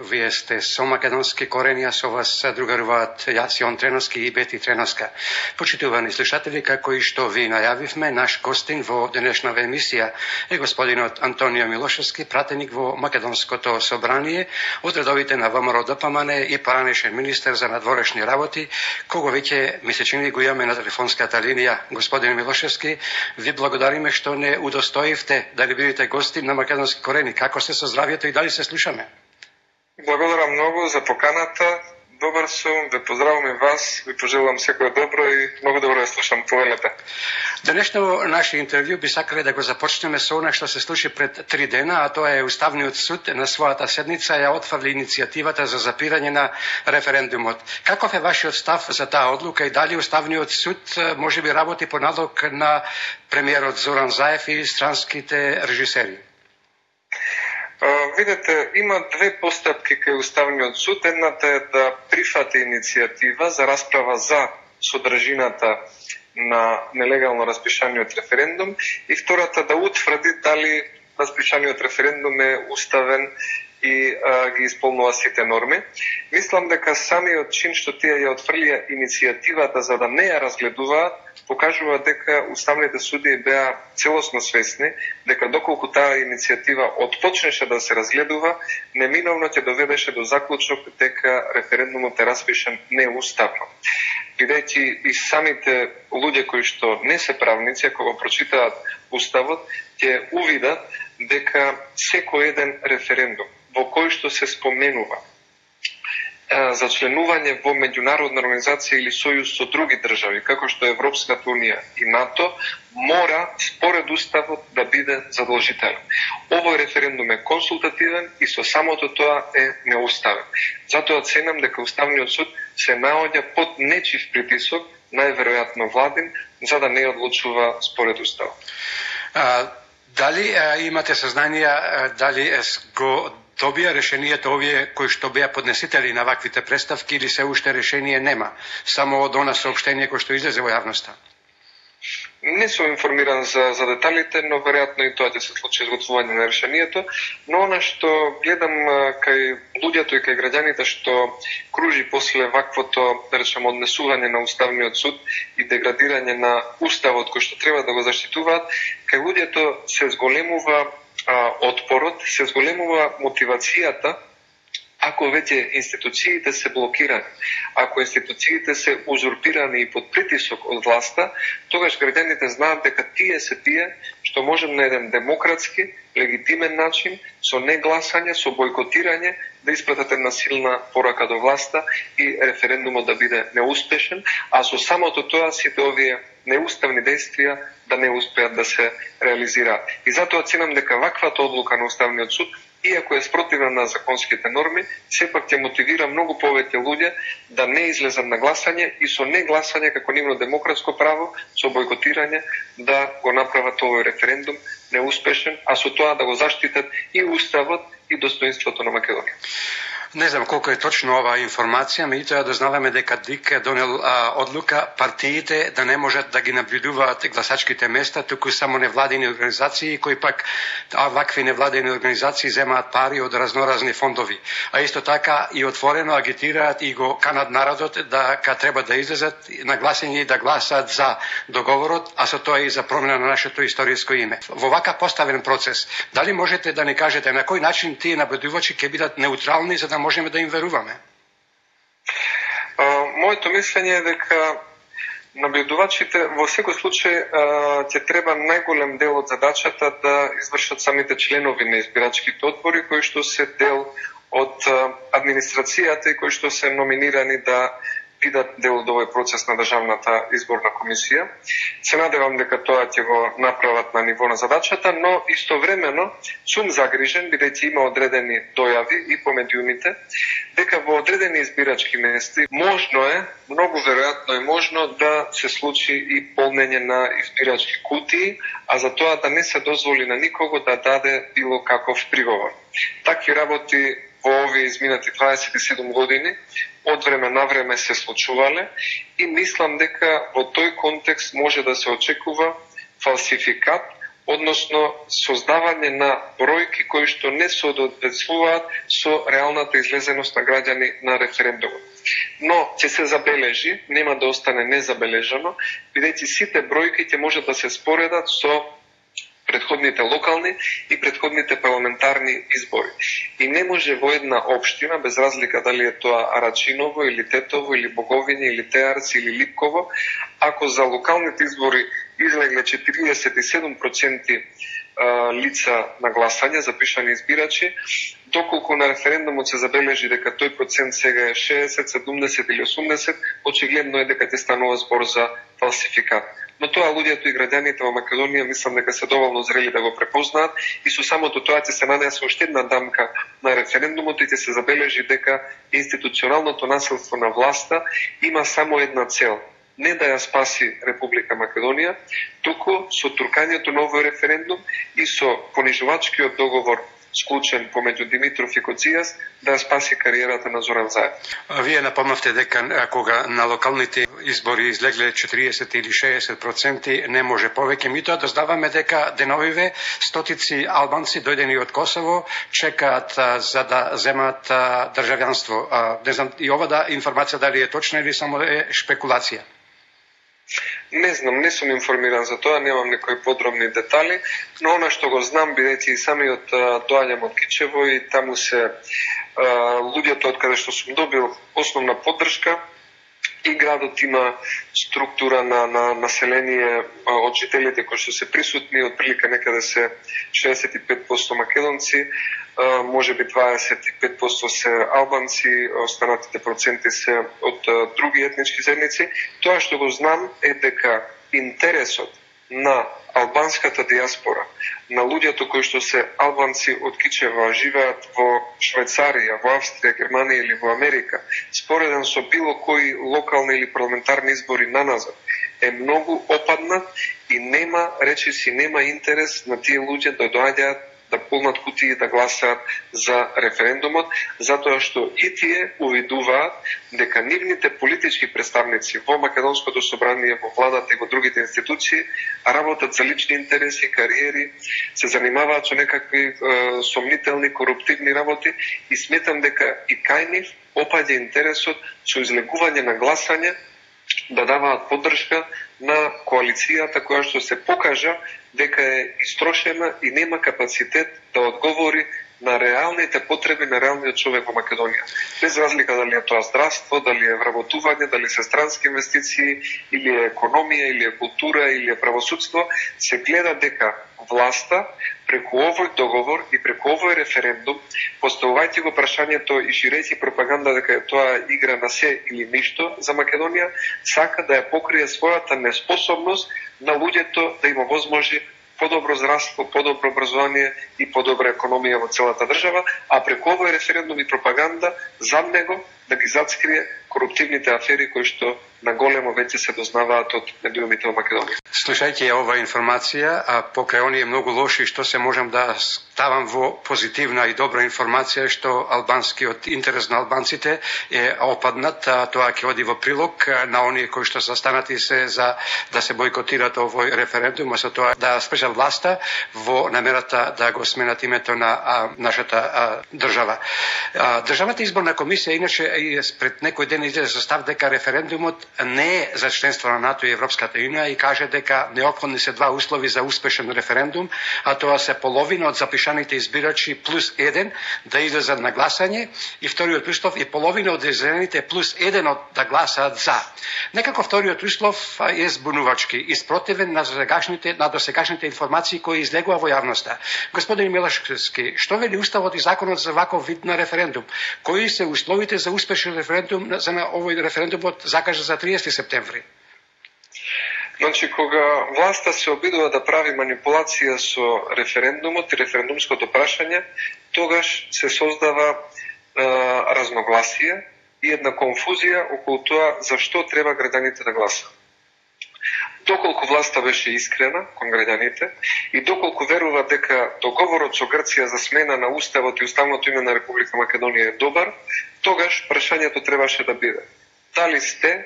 Вие сте со македонски корени, а со вас другаруваат Јасион Треноски и Бети Треноска. Почитувани слушатели, како и што ви најавивме, наш гостин во денешнава емисија е господинот Антонио Милошевски, пратеник во Македонското собрание, од редовите на ВМРО ДПМН и поранешен министер за надворешни работи, кого веќе месечини го имаме на телефонската линија. Господин Милошевски, ви благодариме што не удостоивте да ни бидете гости на македонски корени. Како сте со здравјето и дали се слушаме? Благодарам многу за поканата. Добар сум, ве поздравувам и вас, ви пожелувам секое добро и многу добро ја слушам повелете. Денешно наше интервју би сакале да го започнеме со она што се случи пред три дена, а тоа е Уставниот суд на својата седница ја отфрли иницијативата за запирање на референдумот. Каков е вашиот став за таа одлука и дали Уставниот суд може би работи по налог на премиерот Зоран Заев и странските режисери? Видете, има две постапки кај Уставниот суд. Едната е да прифати иницијатива за расправа за содржината на нелегално распишаниот референдум и втората да утврди дали распишаниот референдум е уставен и а, ги исполнува сите норми. Мислам дека самиот чин што тие ја отфрлија иницијативата за да не ја разгледуваат, покажува дека уставните суди беа целосно свесни дека доколку таа иницијатива отпочнеше да се разгледува, неминовно ќе доведеше до заклучок дека референдумот е распишен неуставно. Бидејќи и самите луѓе кои што не се правници, ако го прочитаат уставот, ќе увидат дека секој еден референдум во кој што се споменува за членување во меѓународна организација или сојуз со други држави, како што е Европската Унија и НАТО, мора, според Уставот, да биде задолжителен. Овој референдум е консултативен и со самото тоа е неуставен. Затоа ценам дека Уставниот суд се наоѓа под нечив притисок, најверојатно владин, за да не одлучува според Уставот. Дали а, имате сознание дали е го добија решението овие кои што беа поднесители на ваквите представки или се уште решение нема, само од она сообщение кој што излезе во јавноста? Не сум информиран за, за деталите, но веројатно и тоа ќе се случи изготвување на решението, но она што гледам кај луѓето и кај граѓаните што кружи после ваквото, да речем, однесување на Уставниот суд и деградирање на Уставот кој што треба да го заштитуваат, кај луѓето се зголемува а, отпорот, се зголемува мотивацијата ако веќе институциите се блокирани, ако институциите се узурпирани и под притисок од власта, тогаш граѓаните знаат дека тие се тие што можем на еден демократски, легитимен начин, со негласање, со бойкотирање, да испратат една силна порака до власта и референдумот да биде неуспешен, а со самото тоа сите овие неуставни действија да не успеат да се реализираат. И затоа ценам дека ваквата одлука на Уставниот суд, иако е спротивна на законските норми, сепак ќе мотивира многу повеќе луѓе да не излезат на гласање и со не гласање како нивно демократско право, со бойкотирање да го направат овој референдум неуспешен, а со тоа да го заштитат и уставот и достоинството на Македонија. Не знам колку е точно оваа информација, меѓутоа дознаваме да дека ДИК е донел а, одлука партиите да не можат да ги наблюдуваат гласачките места, туку само невладени организации кои пак а, вакви невладени организации земаат пари од разноразни фондови. А исто така и отворено агитираат и го канат народот да ка треба да излезат на гласење и да гласат за договорот, а со тоа и за промена на нашето историско име. Во вака поставен процес, дали можете да ни кажете на кој начин тие набљудувачи ќе бидат неутрални за да можеме да им веруваме? Моето мислење е дека набљудувачите во секој случај ќе треба најголем дел од задачата да извршат самите членови на избирачките одбори кои што се дел од администрацијата и кои што се номинирани да бидат дел од овој процес на државната изборна комисија. Се надевам дека тоа ќе го направат на ниво на задачата, но истовремено сум загрижен бидејќи има одредени дојави и по медиумите дека во одредени избирачки места можно е, многу веројатно е можно да се случи и полнење на избирачки кутии, а за тоа да не се дозволи на никого да даде било каков приговор. Такви работи во овие изминати 27 години од време на време се случувале и мислам дека во тој контекст може да се очекува фалсификат, односно создавање на бројки кои што не соодветствуваат со реалната излезеност на граѓани на референдумот. Но ќе се забележи, нема да остане незабележано, бидејќи сите бројки ќе може да се споредат со предходните локални и предходните парламентарни избори. И не може во една општина, без разлика дали е тоа Арачиново или Тетово или Боговиње или Теарци или Липково, ако за локалните избори излегле 47% лица на гласање, запишани избирачи, доколку на референдумот се забележи дека тој процент сега е 60, 70 или 80, очигледно е дека те станува збор за фалсификат. Но тоа луѓето и граѓаните во Македонија мислам дека се доволно зрели да го препознаат и со самото тоа ќе се нанесе уште една дамка на референдумот и ќе се забележи дека институционалното населство на власта има само една цел не да ја спаси Република Македонија, туку со туркањето на овој референдум и со понижувачкиот договор склучен помеѓу Димитров и Коцијас да спаси кариерата на Зоран Заев. Вие напомнавте дека кога на локалните избори излегле 40 или 60% не може повеќе. Ми тоа дознаваме да дека деновиве стотици албанци дојдени од Косово чекаат за да земат државјанство. Не знам и ова да информација дали е точна или само е шпекулација. Не знам, не сум информиран за тоа, немам некои подробни детали, но она што го знам, бидејќи и самиот доаѓам од Кичево и таму се а, луѓето од каде што сум добил основна поддршка, и градот има структура на, на население од жителите кои што се присутни, од прилика некаде се 65% македонци, може би 25% се албанци, останатите проценти се од други етнички заедници. Тоа што го знам е дека интересот на албанската диаспора, на луѓето кои што се албанци од Кичева, живеат во Швајцарија, во Австрија, Германија или во Америка, спореден со било кои локални или парламентарни избори на назад, е многу опаднат и нема, речиси, нема интерес на тие луѓе да доаѓаат да полнат кутии да гласаат за референдумот, затоа што и тие увидуваат дека нивните политички представници во Македонското собрание, во владата и во другите институции работат за лични интереси, кариери, се занимаваат со некакви е, сомнителни, коруптивни работи и сметам дека и кај нив опаѓа интересот со излегување на гласање да даваат поддршка на коалицијата која што се покажа дека е истрошена и нема капацитет да одговори на реалните потреби на реалниот човек во Македонија. Без разлика дали е тоа здравство, дали е вработување, дали се странски инвестиции, или е економија, или е култура, или е правосудство, се гледа дека власта преку овој договор и преку овој референдум, поставувајќи го прашањето и ширејќи пропаганда дека тоа игра на се или ништо за Македонија, сака да ја покрие својата неспособност на луѓето да има возможи подобро здравство, подобро образование и подобра економија во целата држава, а преку овој референдум и пропаганда за него да ги зацкрие коруптивните афери кои што на големо веќе се дознаваат од медиумите во Македонија. Слушајќи оваа информација, а покрај оние многу лоши што се можам да ставам во позитивна и добра информација што албанскиот интерес на албанците е опаднат, а тоа ќе оди во прилог на оние кои што застанати се за да се бойкотират овој референдум, а со тоа да спречат власта во намерата да го сменат името на а, нашата а, држава. А, државната изборна комисија иначе пред некој ден излезе со став дека референдумот не е за членство на НАТО и Европската Унија и каже дека неопходни се два услови за успешен референдум, а тоа се половина од запишаните избирачи плюс еден да излезат на гласање и вториот услов и половина од излезените плюс еден од да гласаат за. Некако вториот услов е збунувачки и спротивен на досегашните на досегашните информации кои излегува во јавноста. Господин Милашевски, што вели уставот и законот за ваков вид на референдум? Кои се условите за успешен референдум за на овој референдумот закажа за 30 септември? Значи, кога власта се обидува да прави манипулација со референдумот и референдумското прашање, тогаш се создава е, разногласие и една конфузија околу тоа за што треба граѓаните да гласаат. Доколку власта беше искрена кон граѓаните и доколку верува дека договорот со Грција за смена на уставот и уставното име на Република Македонија е добар, тогаш прашањето требаше да биде дали сте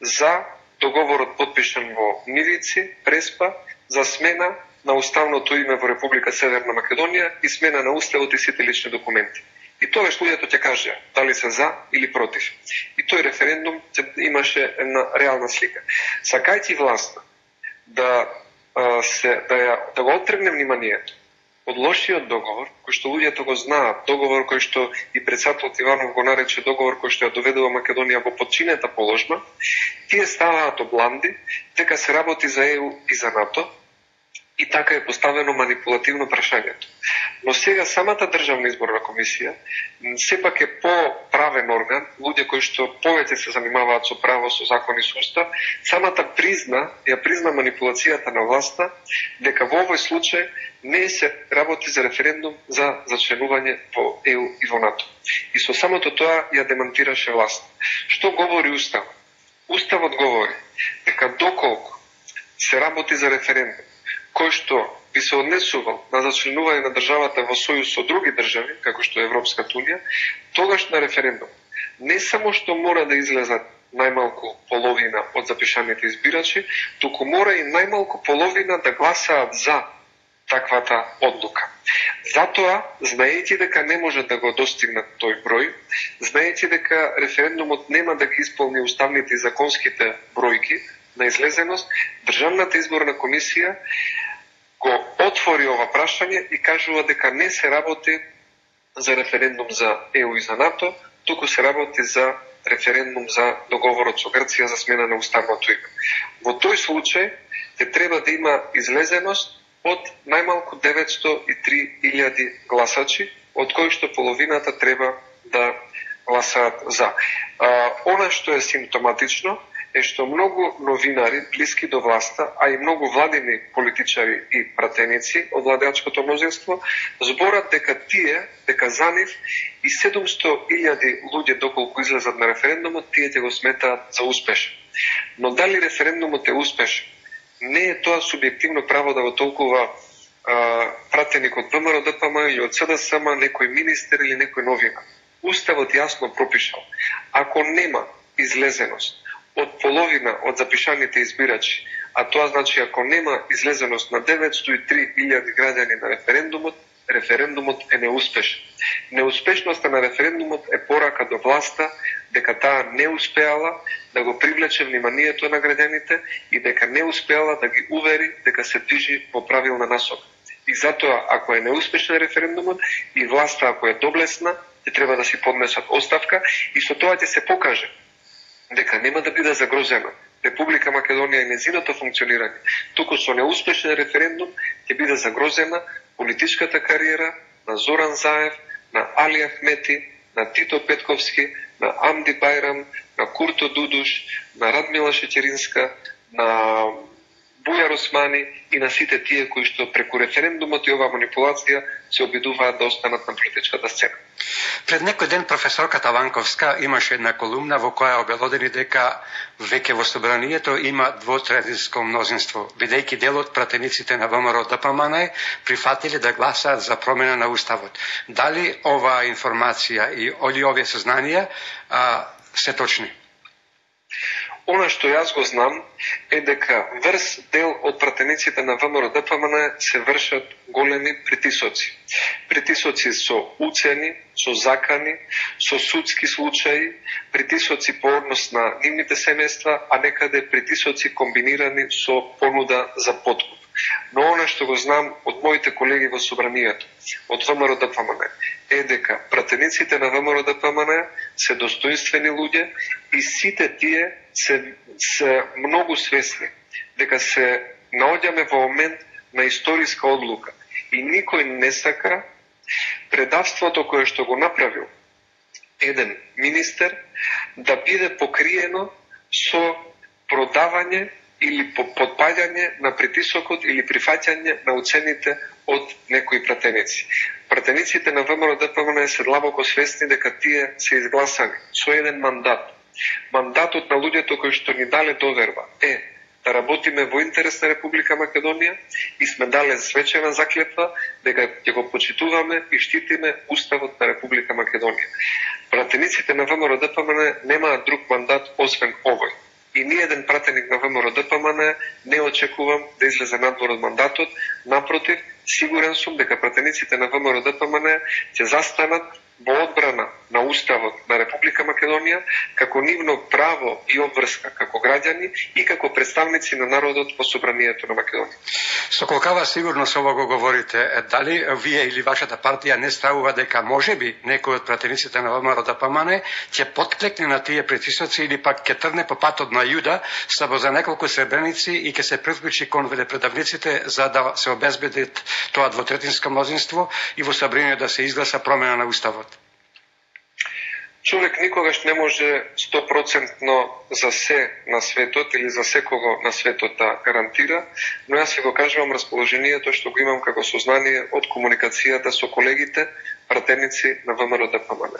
за договорот подпишан во Мивици, Преспа, за смена на уставното име во Република Северна Македонија и смена на уставот и сите лични документи. И тоа што луѓето ќе каже дали се за или против. И тој референдум имаше една реална слика. Сакајќи власта да се да ја да го оттргне вниманието од лошиот договор, кој што луѓето го знаат, договор кој што и председателот Иванов го нарече договор кој што ја доведува Македонија во подчинета положба, тие ставаат обланди дека се работи за ЕУ и за НАТО, и така е поставено манипулативно прашањето. Но сега самата Државна изборна комисија сепак е по-правен орган, луѓе кои што повеќе се занимаваат со право, со закони, со устав, самата призна, ја призна манипулацијата на власта, дека во овој случај не се работи за референдум за зачленување во ЕУ и во НАТО. И со самото тоа ја демантираше власт. Што говори Уставот? Уставот говори дека доколку се работи за референдум кој што би се однесувал на зачленување на државата во сојуз со други држави, како што е Европската Унија, тогаш на референдум не само што мора да излезат најмалку половина од запишаните избирачи, туку мора и најмалку половина да гласаат за таквата одлука. Затоа, знаејќи дека не може да го достигнат тој број, знаејќи дека референдумот нема да ги исполни уставните и законските бројки на излезеност, Државната изборна комисија го отвори ова прашање и кажува дека не се работи за референдум за ЕУ и за НАТО, туку се работи за референдум за договорот со Грција за смена на уставното име. Во тој случај ќе треба да има излезеност од најмалку 903.000 гласачи, од кои што половината треба да гласаат за. А, она што е симптоматично е што многу новинари блиски до власта, а и многу владини политичари и пратеници од владеачкото мнозинство зборат дека тие, дека за нив и 700.000 луѓе доколку излезат на референдумот, тие те го сметаат за успешен. Но дали референдумот е успешен? Не е тоа субјективно право да го толкува пратеник од ВМРО ДПМ или од СДСМ, некој министер или некој новина. Уставот јасно пропишал. Ако нема излезеност од половина од запишаните избирачи, а тоа значи ако нема излезеност на 903.000 граѓани на референдумот, референдумот е неуспешен. Неуспешноста на референдумот е порака до власта дека таа не успеала да го привлече вниманието на граѓаните и дека не успеала да ги увери дека се движи во правилна насока. И затоа, ако е неуспешен референдумот и власта ако е доблесна, ќе треба да си поднесат оставка и со тоа ќе се покаже дека нема да биде загрозена. Република Македонија и незиното функционирање, туку со неуспешен референдум ќе биде загрозена политичката кариера на Зоран Заев, на Али Ахмети, на Тито Петковски, на Амди Байрам, на Курто Дудуш, на Радмила Шечеринска, на Бујар Османи и на сите тие кои што преку референдумот и оваа манипулација се обидуваат да останат на политичката сцена. Пред некој ден професорката Ванковска имаше една колумна во која обелодени дека веќе во собранието има двотретинско мнозинство, бидејќи дел од пратениците на ВМРО ДПМН прифатиле да гласаат за промена на уставот. Дали оваа информација и оли овие сознанија а, се точни? Она што јас го знам е дека врз дел од пратениците на ВМРО ДПМН се вршат големи притисоци. Притисоци со уцени, со закани, со судски случаи, притисоци по однос на нивните семејства, а некаде притисоци комбинирани со понуда за подкуп. Но она што го знам од моите колеги во Собранијето, од ВМРО ДПМН, е дека пратениците на ВМРО ДПМН се достоинствени луѓе и сите тие се, се многу свесни дека се наоѓаме во момент на историска одлука. И никој не сака предавството кое што го направил еден министер да биде покриено со продавање или подпаѓање на притисокот или прифаќање на оцените од некои пратеници. Пратениците на ВМРО ДПМН се длабоко свесни дека тие се изгласани со еден мандат. Мандатот на луѓето кои што ни дале доверба е да работиме во интерес на Република Македонија и сме дале свечена заклетва дека ќе го почитуваме и штитиме Уставот на Република Македонија. Пратениците на ВМРО ДПМН немаат друг мандат освен овој и ни еден пратеник на ВМРО ДПМН не очекувам да излезе надвор од мандатот, Напротив, сигурен сум дека пратениците на ВМРО ДПМН ќе застанат во одбрана на Уставот на Република Македонија како нивно право и обврска како граѓани и како представници на народот во собранието на Македонија. Со колкава сигурност ова го говорите? Дали вие или вашата партија не ставува дека може би некој од пратениците на ВМРО да ДПМН ќе подклекне на тие притисоци или пак ќе трне по патот на Јуда само за неколку сребреници и ќе се приклучи кон велепредавниците за да се обезбедит тоа двотретинско мнозинство и во собранието да се изгласа промена на уставот човек никогаш не може 100% за се на светот или за секого на светот да гарантира, но јас ви го кажувам расположението што го имам како сознание од комуникацијата со колегите, пратеници на ВМРО да ДПМН.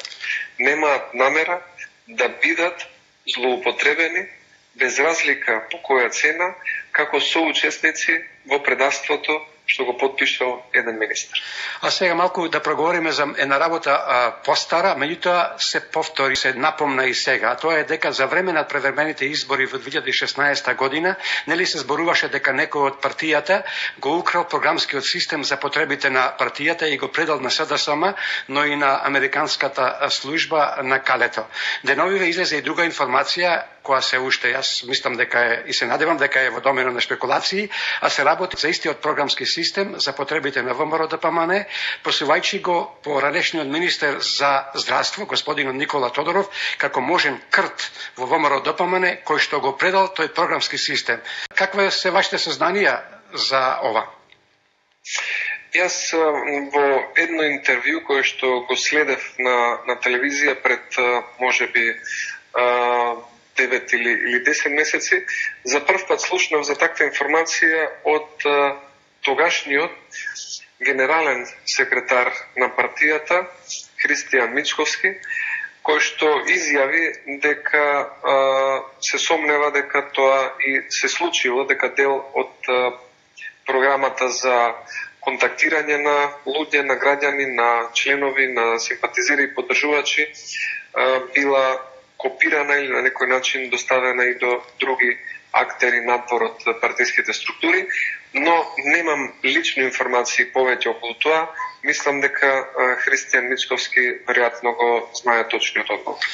Немаат намера да бидат злоупотребени без разлика по која цена, како соучесници во предаството што го подпишал еден министр. А сега малку да проговориме за една работа а, постара, меѓутоа се повтори, се напомна и сега, а тоа е дека за време на превремените избори во 2016 година, нели се зборуваше дека некој од партијата го украл програмскиот систем за потребите на партијата и го предал на СДСМ, но и на Американската служба на Калето. Деновиве излезе и друга информација која се уште јас мислам дека е и се надевам дека е во домено на спекулации, а се работи за истиот програмски систем систем за потребите на ВМРО да ДПМН, просувајќи го по ранешниот министер за здравство, господинот Никола Тодоров, како можен крт во ВМРО да ДПМН, кој што го предал тој програмски систем. Каква се вашите сознанија за ова? Јас во едно интервју кое што го следев на, на телевизија пред, може би, 9 или, или 10 месеци, за прв пат слушнав за таква информација од а, тогашниот генерален секретар на партијата, Христијан Мичковски, кој што изјави дека а, се сомнева дека тоа и се случило, дека дел од а, програмата за контактирање на луѓе, на граѓани, на членови, на симпатизери и поддржувачи била копирана или на некој начин доставена и до други актери надвор од партиските структури, но немам лични информации повеќе околу тоа. Мислам дека Христијан Мичковски веројатно го знае точниот одговор.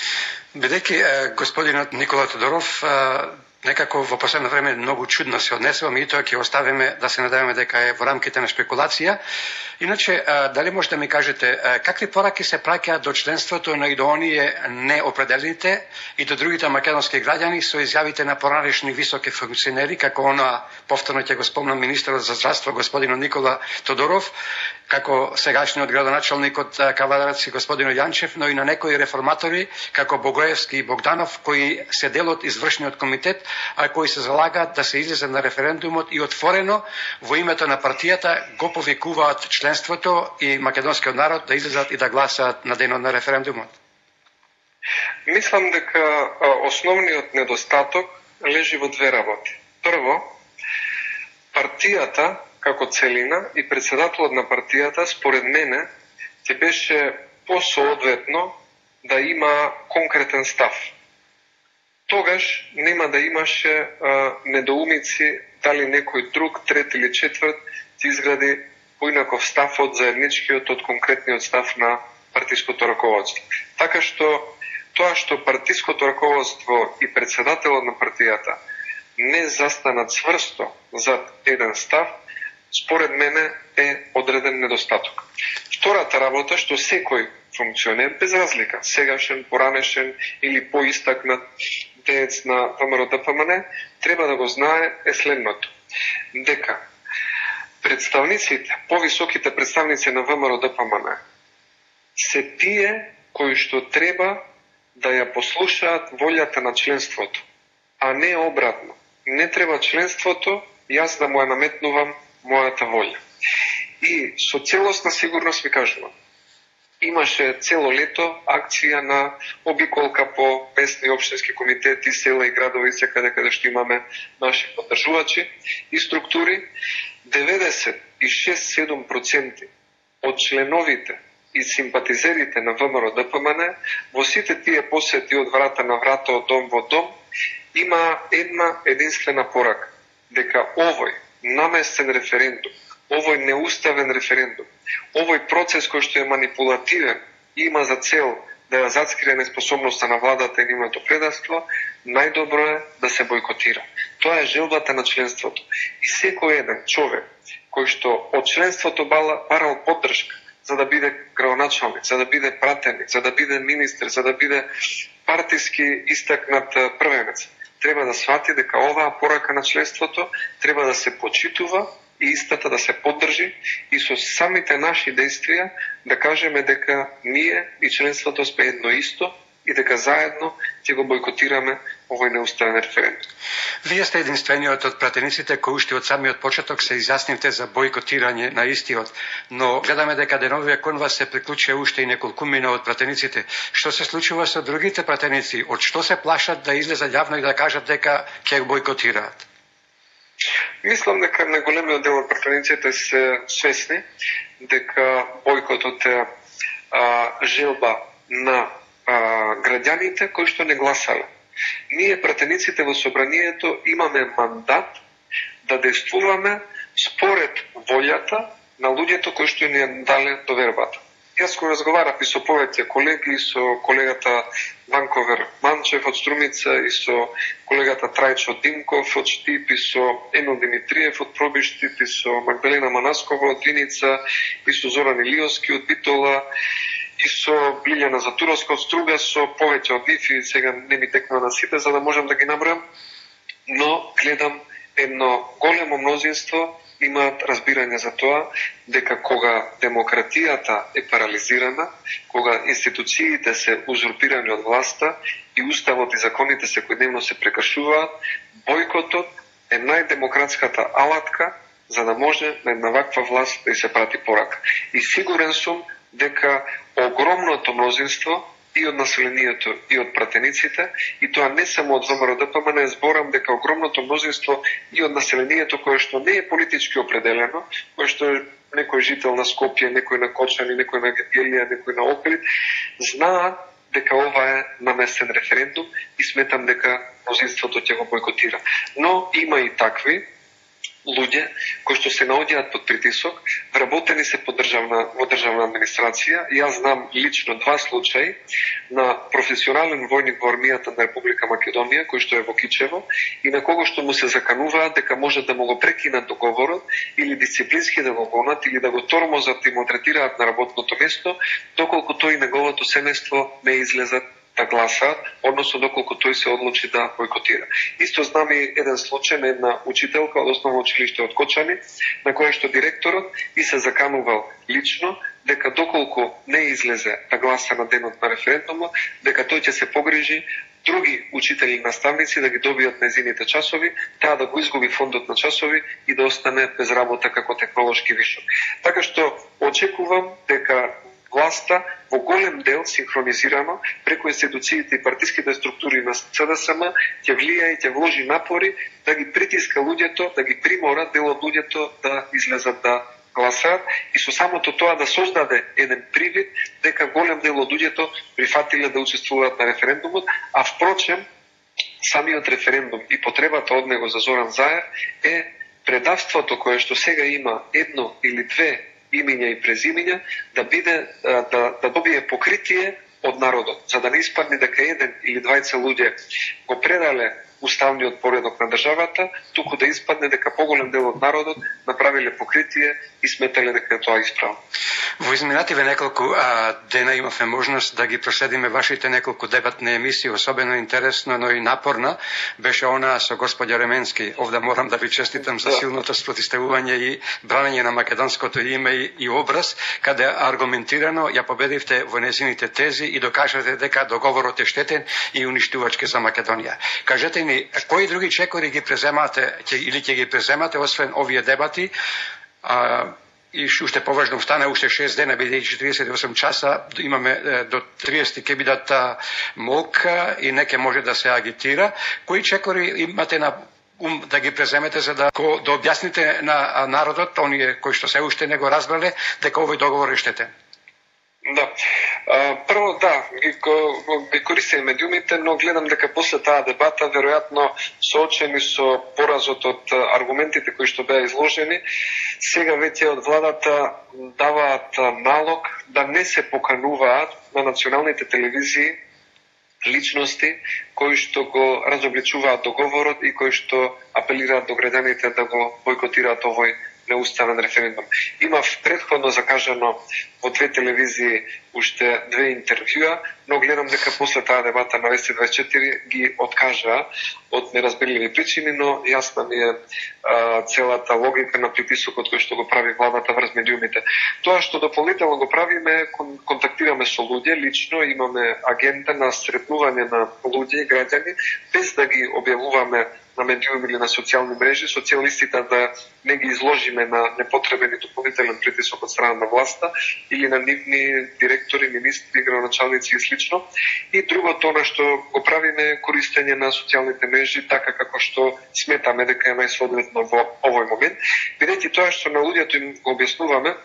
Бидејќи господинот Никола Тодоров некако во последно време многу чудно се однесувам и тоа ќе оставиме да се надеваме дека е во рамките на спекулација. Иначе, дали може да ми кажете, какви пораки се праќаат до членството на и до оние неопределените и до другите македонски граѓани со изјавите на поранешни високи функционери, како она, повторно ќе го спомнам, министерот за здравство, господино Никола Тодоров, како сегашниот градоначалник од Кавадарец и господино Јанчев, но и на некои реформатори, како Богоевски и Богданов, кои се делот извршниот комитет, а кои се залагаат да се излезе на референдумот и отворено во името на партијата го повикуваат членството и македонскиот народ да излезат и да гласаат на денот на референдумот? Мислам дека основниот недостаток лежи во две работи. Прво, партијата како целина и председателот на партијата, според мене, ќе беше посоодветно да има конкретен став. Тогаш нема да имаше а, недоумици дали некој друг, трет или четврт ќе изгради поинаков став од заедничкиот, од конкретниот став на партиското раководство. Така што тоа што партиското раководство и председателот на партијата не застанат сврсто за еден став, според мене е одреден недостаток. Втората работа што секој функционер без разлика, сегашен, поранешен или поистакнат деец на ВМРО ДПМН, треба да го знае е следното. Дека представниците, повисоките представници на ВМРО ДПМН се тие кои што треба да ја послушаат волјата на членството, а не обратно. Не треба членството јас да му ја наметнувам мојата волја. И со целосна сигурност ви кажувам, имаше цело лето акција на обиколка по местни општински комитети, села и градови, секаде каде да што имаме наши поддржувачи и структури. 96-7% од членовите и симпатизерите на ВМРО ДПМН во сите тие посети од врата на врата, од дом во дом, има една единствена порака, дека овој наместен референдум овој неуставен референдум, овој процес кој што е манипулативен, има за цел да ја зацкрие неспособноста на владата и нивното предавство, најдобро е да се бойкотира. Тоа е желбата на членството. И секој еден човек кој што од членството барал поддршка за да биде градоначалник, за да биде пратеник, за да биде министр, за да биде партиски истакнат првенец, треба да свати дека оваа порака на членството треба да се почитува и истата да се поддржи и со самите наши действија да кажеме дека ние и членството сме едно исто и дека заедно ќе го бойкотираме овој неуставен референдум. Вие сте единствениот од пратениците кои уште од самиот почеток се изјаснивте за бойкотирање на истиот, но гледаме дека деновија кон вас се приклучи уште и неколку мина од пратениците. Што се случува со другите пратеници? Од што се плашат да излезат јавно и да кажат дека ќе бойкотираат? Мислам дека на големиот дел од пратениците се свесни дека бойкотот е а, желба на а, граѓаните кои што не гласале. Ние, пратениците во собранието, имаме мандат да действуваме според волјата на луѓето кои што ни дале довербата. Јас кога разговарав и со повеќе колеги, и со колегата Ванковер Манчев од Струмица, и со колегата Трајчо Димков од Штип, и со Емил Димитриев од Пробиштип, и со Магдалена Манаскова од Виница, и со Зоран Илиоски од Битола, и со Билјана Затуровска од Струга, со повеќе од нив и сега не ми текнува на сите за да можам да ги набројам, но гледам едно големо мнозинство имаат разбирање за тоа дека кога демократијата е парализирана, кога институциите се узурпирани од власта и уставот и законите секојдневно се прекршуваат, бойкотот е најдемократската алатка за да може на една ваква власт да се прати порака. И сигурен сум дека огромното мнозинство и од населението и од пратениците, и тоа не само од ВМРО ДПМН, зборам дека огромното мнозинство и од населението кое што не е политички определено, кое што е некој жител на Скопје, некој на Кочани, некој на Гелија, некој на Охрид, знаат дека ова е наместен референдум и сметам дека мнозинството ќе го бойкотира. Но има и такви луѓе кои што се наоѓаат под притисок, вработени се по државна, во државна администрација. Јас знам лично два случаи на професионален војник во армијата на Република Македонија, кој што е во Кичево, и на кого што му се закануваат дека може да му го прекинат договорот или дисциплински да го гонат или да го тормозат и му третираат на работното место, доколку тој и неговото семејство не излезат да гласа, односно доколку тој се одлучи да бойкотира. Исто знаме еден случај на една учителка од основно училиште од Кочани, на која што директорот и се заканувал лично дека доколку не излезе да гласа на денот на референдумот, дека тој ќе се погрижи други учители и наставници да ги добијат незините часови, таа да го изгуби фондот на часови и да остане без работа како технолошки вишок. Така што очекувам дека власта во голем дел синхронизирано преку институциите и партиските структури на СДСМ ќе влија и ќе вложи напори да ги притиска луѓето, да ги примора дел од луѓето да излезат да гласаат и со самото тоа да создаде еден привид дека голем дел од луѓето прифатиле да учествуваат на референдумот, а впрочем самиот референдум и потребата од него за Зоран Заев е предавството кое што сега има едно или две имиња и презимиња, да биде да, да добие покритие од народот, за да не испадне дека еден или двајца луѓе го предале уставниот поредок на државата, туку да испадне дека поголем дел од народот направиле покритие и сметале дека тоа исправно. Во изминативе неколку а, дена имавме можност да ги проследиме вашите неколку дебатни емисии, особено интересно, но и напорна, беше она со господја Ременски. Овде морам да ви честитам за да. силното спротиставување и бранење на македонското име и, и образ, каде аргументирано ја победивте во незините тези и докажате дека договорот е штетен и уништувачки за Македонија. Кажете ми, кои други чекори ги преземате или ќе ги преземате освен овие дебати? А, и уште поважно стана уште 6 дена, бидејќи 48 часа, имаме до 30 ке бидат мок и неке може да се агитира. Кои чекори имате на ум да ги преземете за да да објасните на народот, оние кои што се уште не го разбрале, дека овој договор е штетен? Да. А, прво да, ги, ги користим медиумите, но гледам дека после таа дебата веројатно соочени со поразот од аргументите кои што беа изложени, сега веќе од владата даваат налог да не се покануваат на националните телевизии личности кои што го разобличуваат договорот и кои што апелираат до граѓаните да го бойкотираат овој неуставен референдум. Имав предходно закажано во две телевизии уште две интервјуа, но гледам дека после таа дебата на Вести 24 ги откажа од неразбирливи причини, но јасна ми е а, целата логика на притисокот кој што го прави владата врз медиумите. Тоа што дополнително го правиме, кон, контактираме со луѓе, лично имаме агента на сретнување на луѓе и граѓани, без да ги објавуваме на медиуми или на социјални мрежи, социјалистите да не ги изложиме на непотребен и дополнителен притисок од страна на власта или на нивни директори, министри, градоначалници и слично. И другото на што го правиме користење на социјалните мрежи така како што сметаме дека е најсоодветно во овој момент, бидејќи тоа што на луѓето им го објаснуваме,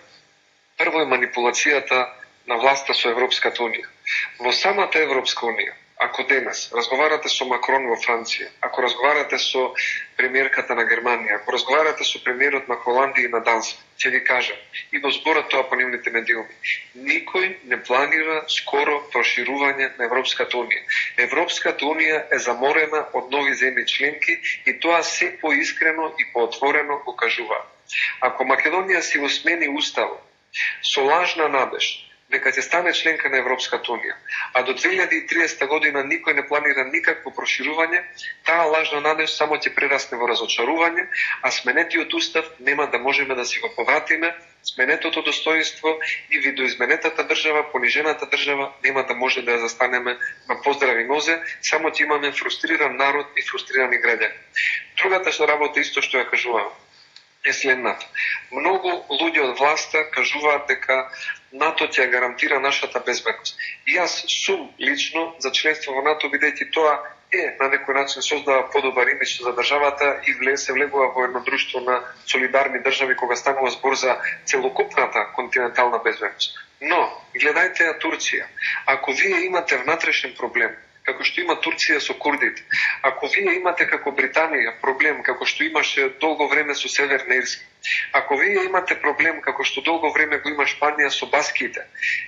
прво е манипулацијата на власта со Европската Унија. Во самата Европска Унија, ако денес разговарате со Макрон во Франција, ако разговарате со премиерката на Германија, ако разговарате со премиерот на Холандија и на Данска, ќе ви кажам, и го зборат тоа по нивните медиуми, никој не планира скоро проширување на Европската Унија. Европската Унија е заморена од нови земји членки и тоа се поискрено и поотворено го кажува. Ако Македонија си го смени уставот со лажна надеж дека ќе стане членка на Европската Унија, а до 2030 година никој не планира никакво проширување, таа лажна надеж само ќе прерасне во разочарување, а сменетиот устав нема да можеме да си го повратиме, сменетото достоинство и видоизменетата држава, понижената држава нема да може да ја застанеме на поздрави нозе, само ќе имаме фрустриран народ и фрустрирани граѓани. Другата што работа исто што ја кажувам, е следната. Многу луѓе од власта кажуваат дека НАТО ќе гарантира нашата безбедност. И јас сум лично за членство во НАТО, бидејќи тоа е на некој начин создава подобар имидж за државата и вле, се влегува во едно друштво на солидарни држави кога станува збор за целокупната континентална безбедност. Но, гледајте ја Турција. Ако вие имате внатрешен проблем, како што има Турција со курдите. Ако вие имате како Британија проблем како што имаше долго време со Северна Ирска, ако вие имате проблем како што долго време го има Шпанија со баските,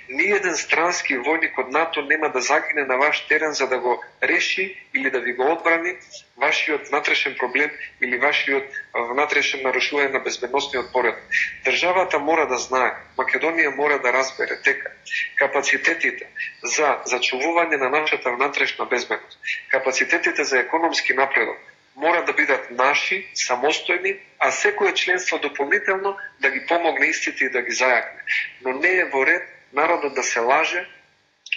ни еден странски војник од НАТО нема да загине на ваш терен за да го реши или да ви го одбрани вашиот внатрешен проблем или вашиот внатрешен нарушување на безбедносниот поред. Државата мора да знае, Македонија мора да разбере дека капацитетите за зачувување на нашата внатрешна безбедност, капацитетите за економски напредок мора да бидат наши, самостојни, а секое членство дополнително да ги помогне истите и да ги зајакне. Но не е во ред народот да се лаже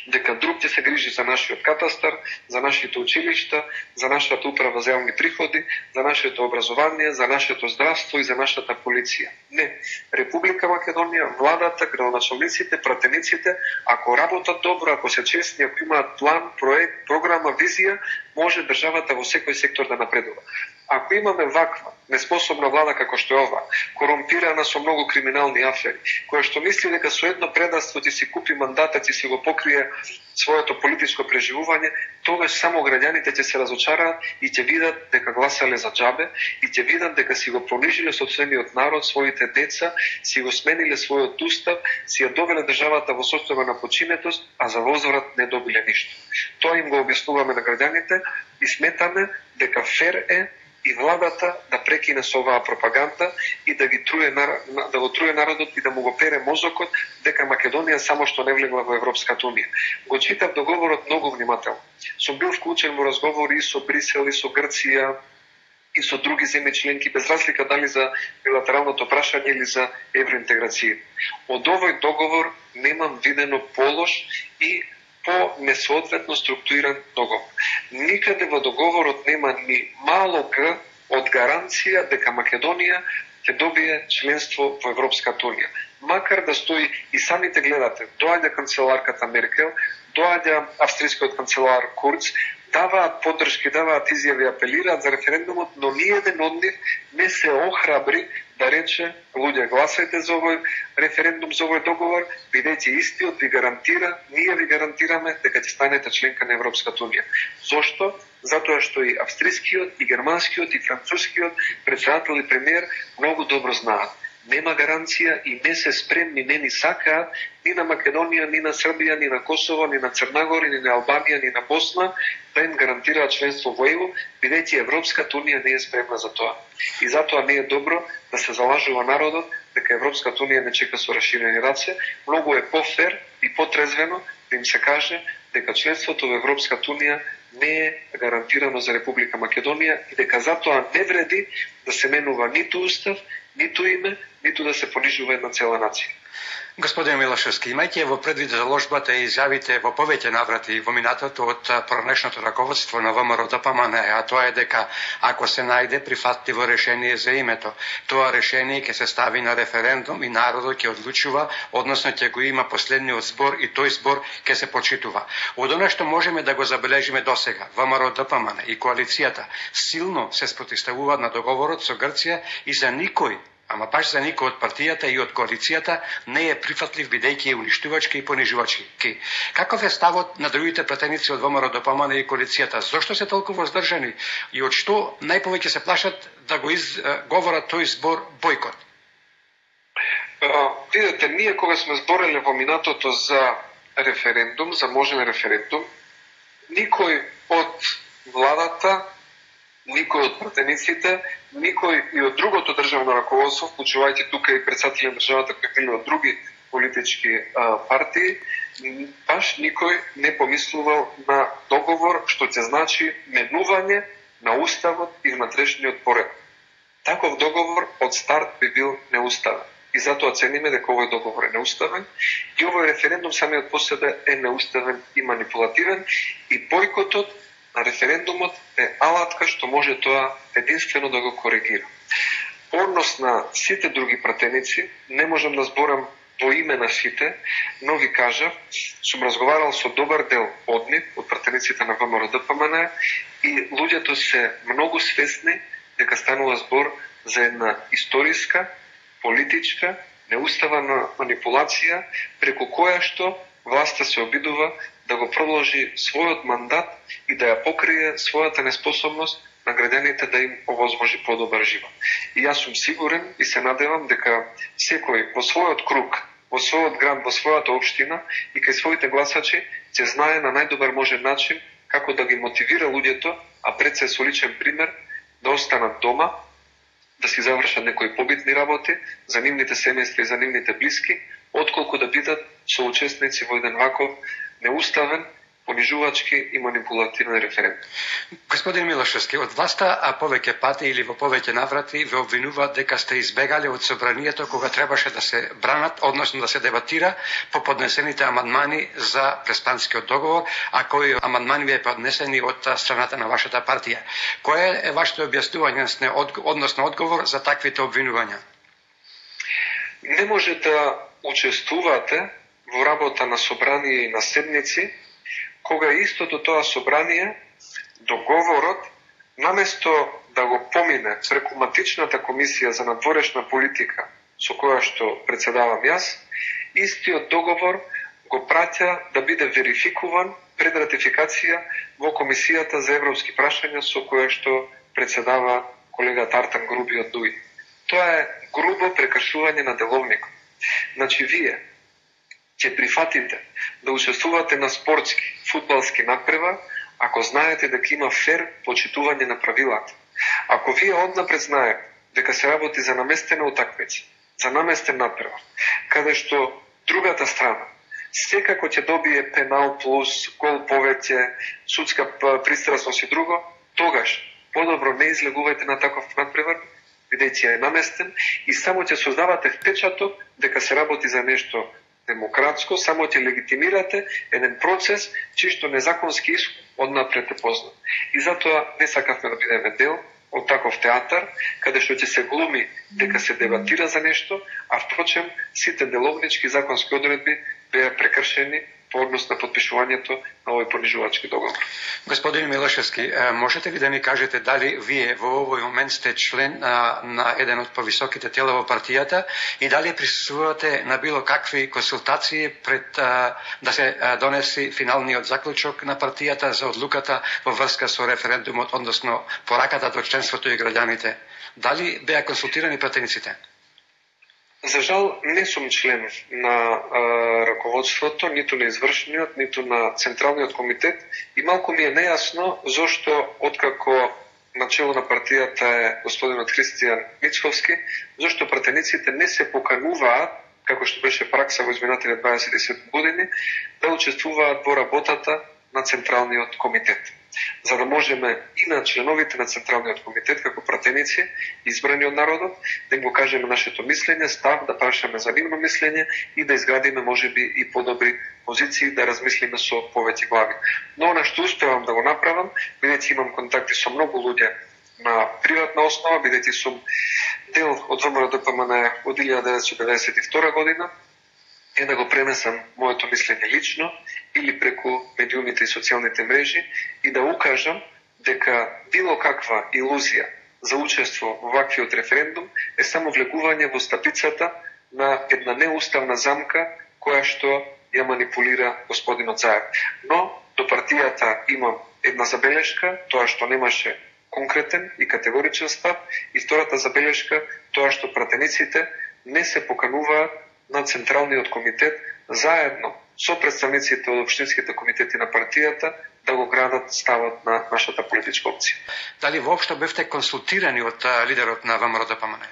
дека друг ќе се грижи за нашиот катастар, за нашите училишта, за нашата управа за јавни приходи, за нашето образование, за нашето здравство и за нашата полиција. Не. Република Македонија, владата, градоначалниците, пратениците, ако работат добро, ако се честни, ако имаат план, проект, програма, визија, може државата во секој сектор да напредува. Ако имаме ваква неспособна влада како што е ова, корумпирана со многу криминални афери, која што мисли дека со едно предаство ти си купи мандатот и си го покрие своето политичко преживување, тогаш само граѓаните ќе се разочараат и ќе видат дека гласале за џабе и ќе видат дека си го пронижиле собствениот народ, своите деца, си го смениле својот устав, си ја довеле државата во состојба на починетост, а за возврат не добиле ништо. Тоа им го објаснуваме на граѓаните и сметаме дека фер е и владата да прекине со оваа пропаганда и да ги труе да го труе народот и да му го пере мозокот дека Македонија само што не влегла во Европската унија. Го читав договорот многу внимателно. Сум бил вклучен во разговори и со Брисел и со Грција и со други земји членки без разлика дали за билатералното прашање или за евроинтеграција. Од овој договор немам видено полош и по несоодветно структуриран договор. Никаде во договорот нема ни мало г од гаранција дека Македонија ќе добие членство во Европската Унија. Макар да стои и самите гледате, доаѓа канцеларката Меркел, доаѓа австрискиот канцелар Курц, даваат поддршки, даваат изјави, апелираат за референдумот, но ни еден од нив не се охрабри да рече, луѓе гласајте за овој референдум, за овој договор, бидејќи истиот ви гарантира, ние ви гарантираме дека ќе станете членка на Европската Унија. Зошто? Затоа што и австрискиот, и германскиот, и францускиот председател и премиер многу добро знаат нема гаранција и не се спремни, не ни сакаат ни на Македонија, ни на Србија, ни на Косово, ни на Црнагора, ни на Албанија, ни на Босна да им гарантираат членство во ЕУ, бидејќи Европската Унија не е спремна за тоа. И затоа не е добро да се залажува народот дека Европската Унија не чека со расширени раце, многу е пофер и потрезвено да им се каже дека членството во Европската Унија не е гарантирано за Република Македонија и дека затоа не вреди да се менува ниту устав, ниту име, ниту да се понижува една цела нација. Господин Милошевски, имајќи во предвид заложбата и изјавите во повеќе наврати во минатото од пронешното раководство на ВМРО да ДПМН, а тоа е дека ако се најде прифатливо решение за името, тоа решение ќе се стави на референдум и народот ќе одлучува, односно ќе го има последниот збор и тој збор ќе се почитува. Од она што можеме да го забележиме досега, ВМРО да ДПМН и коалицијата силно се спротиставуваат на договорот со Грција и за никој ама баш за никој од партијата и од коалицијата не е прифатлив бидејќи е уништувачки и понижувачки. Каков е ставот на другите пратеници од ВМРО до помана и коалицијата? Зошто се толку воздржани и од што најповеќе се плашат да го изговорат тој збор бойкот? видете, ние кога сме збореле во минатото за референдум, за можен референдум, никој од владата никој од пратениците, никој и од другото државно раководство, вклучувајќи тука и председатели на државата кои били од други политички а, партии, баш никој не помислувал на договор што ќе значи менување на уставот и внатрешниот поред. Таков договор од старт би бил неуставен. И затоа цениме дека овој договор е неуставен и овој референдум самиот по себе е неуставен и манипулативен и бойкотот на референдумот е алатка што може тоа единствено да го коригира. Однос на сите други пратеници, не можам да зборам по име на сите, но ви кажав, сум разговарал со добар дел од нив, од пратениците на ВМРО ДПМН, и луѓето се многу свесни дека станува збор за една историска, политичка, неуставна манипулација, преку која што власта се обидува да го продолжи својот мандат и да ја покрие својата неспособност на граѓаните да им овозможи подобар живот. И јас сум сигурен и се надевам дека секој во својот круг, во својот град, во својата општина и кај своите гласачи ќе знае на најдобар можен начин како да ги мотивира луѓето, а пред се со личен пример, да останат дома, да си завршат некои побитни работи за нивните семејства и за нивните блиски, отколку да бидат соучесници во еден ваков неуставен, понижувачки и манипулативен референдум. Господин Милошевски, од власта а повеќе пати или во повеќе наврати ве обвинуваат дека сте избегали од собранието кога требаше да се бранат, односно да се дебатира по поднесените амандмани за преспанскиот договор, а кои амандмани ве поднесени од страната на вашата партија. Кое е вашето објаснување, односно одговор за таквите обвинувања? Не може да учествувате во работа на собрание и на седници, кога истото тоа собрание, договорот, наместо да го помине преку матичната комисија за надворешна политика, со која што председавам јас, истиот договор го праќа да биде верификуван пред ратификација во Комисијата за европски прашања со која што председава колега Тартан Груби од ДУИ. Тоа е грубо прекршување на деловникот. Значи, вие ќе прифатите да учествувате на спортски, фудбалски надпревар, ако знаете дека има фер почитување на правилата. Ако вие однапред знаете дека се работи за наместена утакмица, за наместен надпревар, каде што другата страна секако ќе добие пенал плюс, гол повеќе, судска пристрасност и друго, тогаш подобро не излегувајте на таков надпревар, бидејќи е наместен и само ќе создавате впечаток дека се работи за нешто демократско, само ќе легитимирате еден процес чиј што незаконски исход однапред е познат. И затоа не сакавме да бидеме дел од таков театар, каде што ќе се глуми дека се дебатира за нешто, а впрочем сите деловнички законски одредби беа прекршени по однос на подпишувањето на овој понижувачки договор. Господин Милошевски, можете ли да ми кажете дали вие во овој момент сте член на, на еден од повисоките тела во партијата и дали присуствувате на било какви консултации пред да се донеси финалниот заклучок на партијата за одлуката во врска со референдумот, односно пораката до членството и граѓаните? Дали беа консултирани претениците? За жал не сум член на а, раководството, ниту на извршниот, ниту на Централниот комитет. И малку ми е нејасно зошто откако начело на партијата е господинот Христијан Мицковски, зошто пратениците не се покануваат, како што беше пракса во изминатите 20 години, да учествуваат во работата на Централниот комитет за да можеме и на членовите на Централниот комитет како пратеници, избрани од народот, да им го кажеме нашето мислење, став, да прашаме за нивно мислење и да изградиме можеби и подобри позиции, да размислиме со повеќе глави. Но на што успевам да го направам, бидејќи имам контакти со многу луѓе на приватна основа, бидејќи сум дел од ВМРО ДПМН од 1992 година, е да го пренесам моето мислење лично или преку медиумите и социјалните мрежи и да укажам дека било каква илузија за учество во ваквиот референдум е само влегување во стапицата на една неуставна замка која што ја манипулира господинот Заев. Но до партијата имам една забелешка, тоа што немаше конкретен и категоричен став, и втората забелешка, тоа што пратениците не се покануваат на Централниот комитет заедно со представниците од општинските комитети на партијата да го градат ставот на нашата политичка опција. Дали воопшто бевте консултирани од лидерот на ВМРО ДПМН?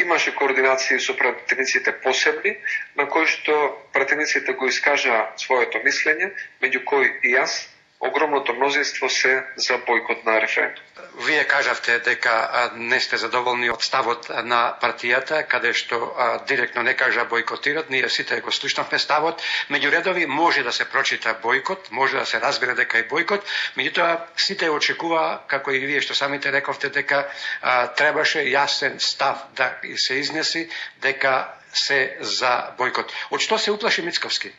Имаше координации со пратениците посебни, на кои што пратениците го искажаа своето мислење, меѓу кои и јас, огромното мнозинство се за бойкот на референдум. Вие кажавте дека не сте задоволни од ставот на партијата, каде што а, директно не кажа бойкотират, ние сите го слушнавме ставот. Меѓу редови може да се прочита бойкот, може да се разбере дека е бойкот, меѓутоа сите очекува, како и вие што самите рековте, дека а, требаше јасен став да се изнеси дека се за бойкот. Од што се уплаши Мицковски?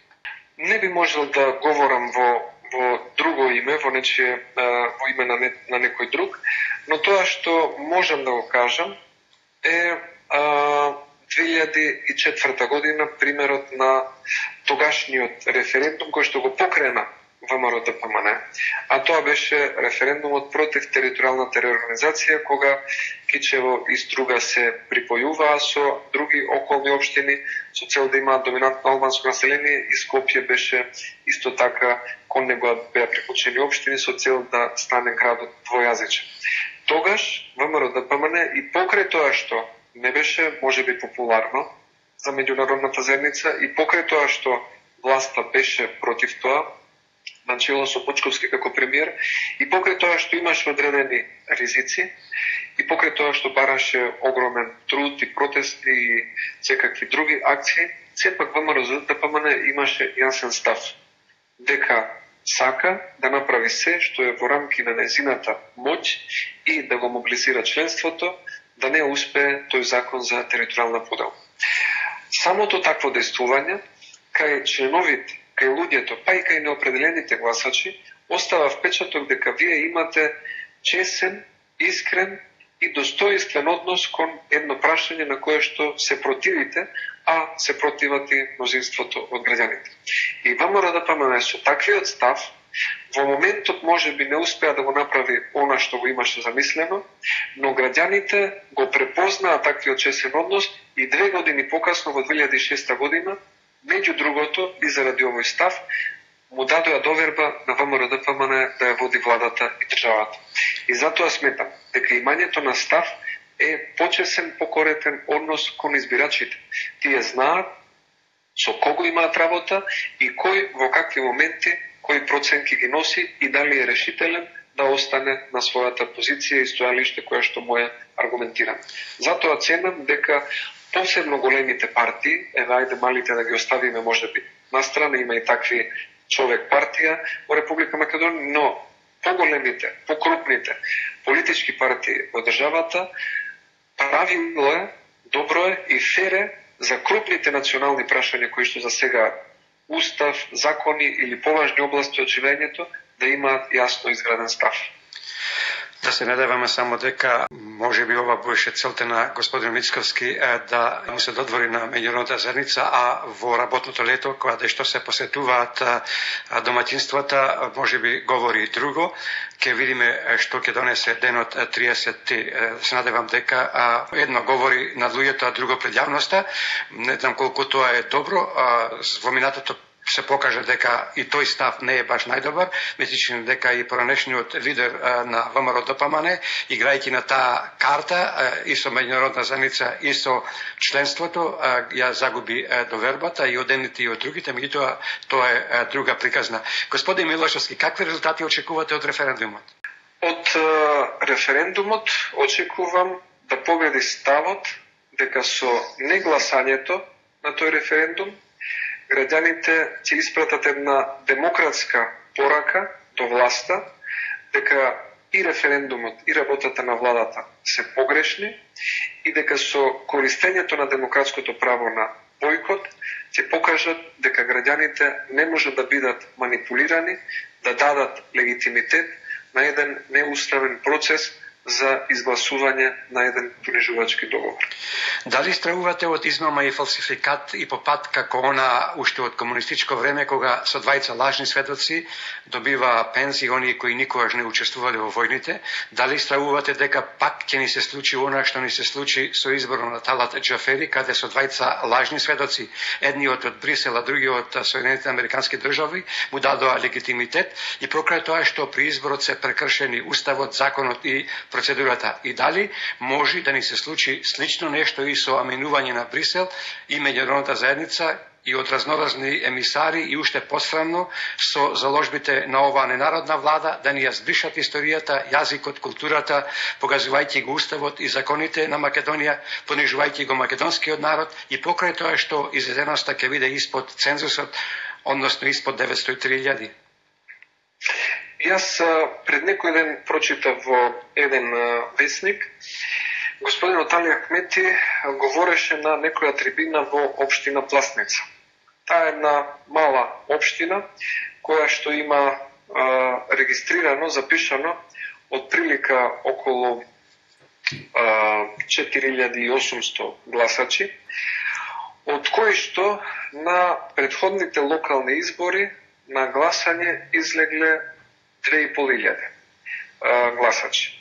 Не би можел да говорам во во друго име, во нечие во име на, не, на некој друг, но тоа што можам да го кажам е а, 2004 година примерот на тогашниот референдум кој што го покрена ВМРО ДПМН, а тоа беше референдумот против територијалната реорганизација кога Кичево и Струга се припојуваа со други околни општини со цел да имаат доминантно албанско население и Скопје беше исто така кон него беа приклучени општини со цел да стане градот двојазичен. Тогаш ВМРО ДПМН и покрај тоа што не беше можеби популарно за меѓународната заедница и покрај тоа што власта беше против тоа, начело со Почковски како премиер и покрај тоа што имаше одредени ризици и покрај тоа што бараше огромен труд и протести и секакви други акции, сепак ВМРО ДПМН имаше јасен став дека сака да направи се што е во рамки на незината моќ и да го мобилизира членството да не успее тој закон за територијална подел. Самото такво действување кај членовите кај луѓето, па и кај неопределените гласачи, остава впечаток дека вие имате чесен, искрен и достоинствен однос кон едно прашање на кое што се противите, а се противат и мнозинството од граѓаните. И ВМРО да памаме со таквиот став, во моментот може би не успеа да го направи она што го имаше замислено, но граѓаните го препознаа таквиот чесен однос и две години покасно во 2006 година Меѓу другото, и заради овој став, му дадоа доверба на ВМРО ДПМН да ја води владата и државата. И затоа сметам дека имањето на став е почесен, покоретен однос кон избирачите. Тие знаат со кого имаат работа и кој во какви моменти, кои проценки ги носи и дали е решителен да остане на својата позиција и стојалиште која што му е аргументиран. Затоа ценам дека посебно големите партии, еве да, ајде малите да ги оставиме можеби на страна, има и такви човек партија во Република Македонија, но поголемите, покрупните политички партии во државата правило е, добро е и фере за крупните национални прашања кои што за сега устав, закони или поважни области од живењето да имаат јасно изграден став. Да се надеваме само дека може би ова беше целта на господин Мицковски да му се додвори на меѓународната заедница, а во работното лето, кога што се посетуваат доматинствата, може би говори друго. Ке видиме што ќе донесе денот 30. Се надевам дека едно говори на луѓето, а друго пред јавноста. Не знам колку тоа е добро. Во минатото се покаже дека и тој став не е баш најдобар, мисличен дека и поранешниот лидер на ВМРО ДПМН, играјќи на таа карта и со меѓународна заница и со членството, ја загуби довербата и од едните и од другите, меѓутоа тоа е друга приказна. Господин Милошовски, какви резултати очекувате од референдумот? Од референдумот очекувам да победи ставот дека со негласањето на тој референдум граѓаните ќе испратат една демократска порака до власта дека и референдумот и работата на владата се погрешни и дека со користењето на демократското право на бойкот ќе покажат дека граѓаните не може да бидат манипулирани, да дадат легитимитет на еден неуставен процес за изгласување на еден понижувачки договор. Дали стравувате од измама и фалсификат и попат како она уште од комунистичко време кога со двајца лажни сведоци добива пензии оние кои никогаш не учествувале во војните? Дали стравувате дека пак ќе ни се случи она што ни се случи со изборот на Талат Джафери каде со двајца лажни сведоци, едниот од Брисел, а другиот од Соединените Американски држави, му дадоа легитимитет и прокрај тоа што при изборот се прекршени уставот, законот и процедурата и дали може да ни се случи слично нешто и со аминување на Брисел и меѓународната заедница и од разноразни емисари и уште посрамно со заложбите на оваа ненародна влада да ни ја збришат историјата, јазикот, културата, погазувајќи го уставот и законите на Македонија, понижувајќи го македонскиот народ и покрај тоа што изеденоста ќе биде испод цензусот, односно испод 903.000. Јас пред некој ден прочитав во еден вестник, господин Оталија Кмети говореше на некоја трибина во општина Пласница. Таа е една мала општина која што има а, регистрирано, запишано од прилика околу а, 4800 гласачи, од кои што на предходните локални избори на гласање излегле 2500 гласачи.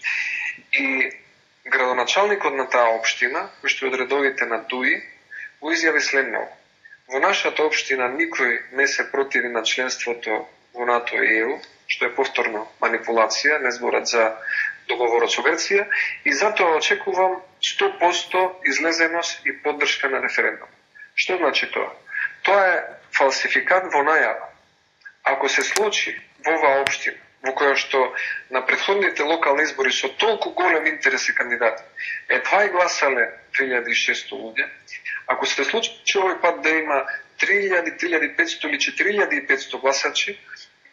И градоначалникот на таа општина, кој што од редовите на ДУИ, го изјави следно. Во нашата општина никој не се противи на членството во НАТО и ЕУ, што е повторно манипулација, не зборат за договорот со Грција, и затоа очекувам 100% излезеност и поддршка на референдум. Што значи тоа? Тоа е фалсификат во најава. Ако се случи во оваа општина во која што на предходните локални избори со толку голем интерес и кандидати, едва и гласале 3600 луѓе, ако се случи овој пат да има 3000, 3500 или 4500 гласачи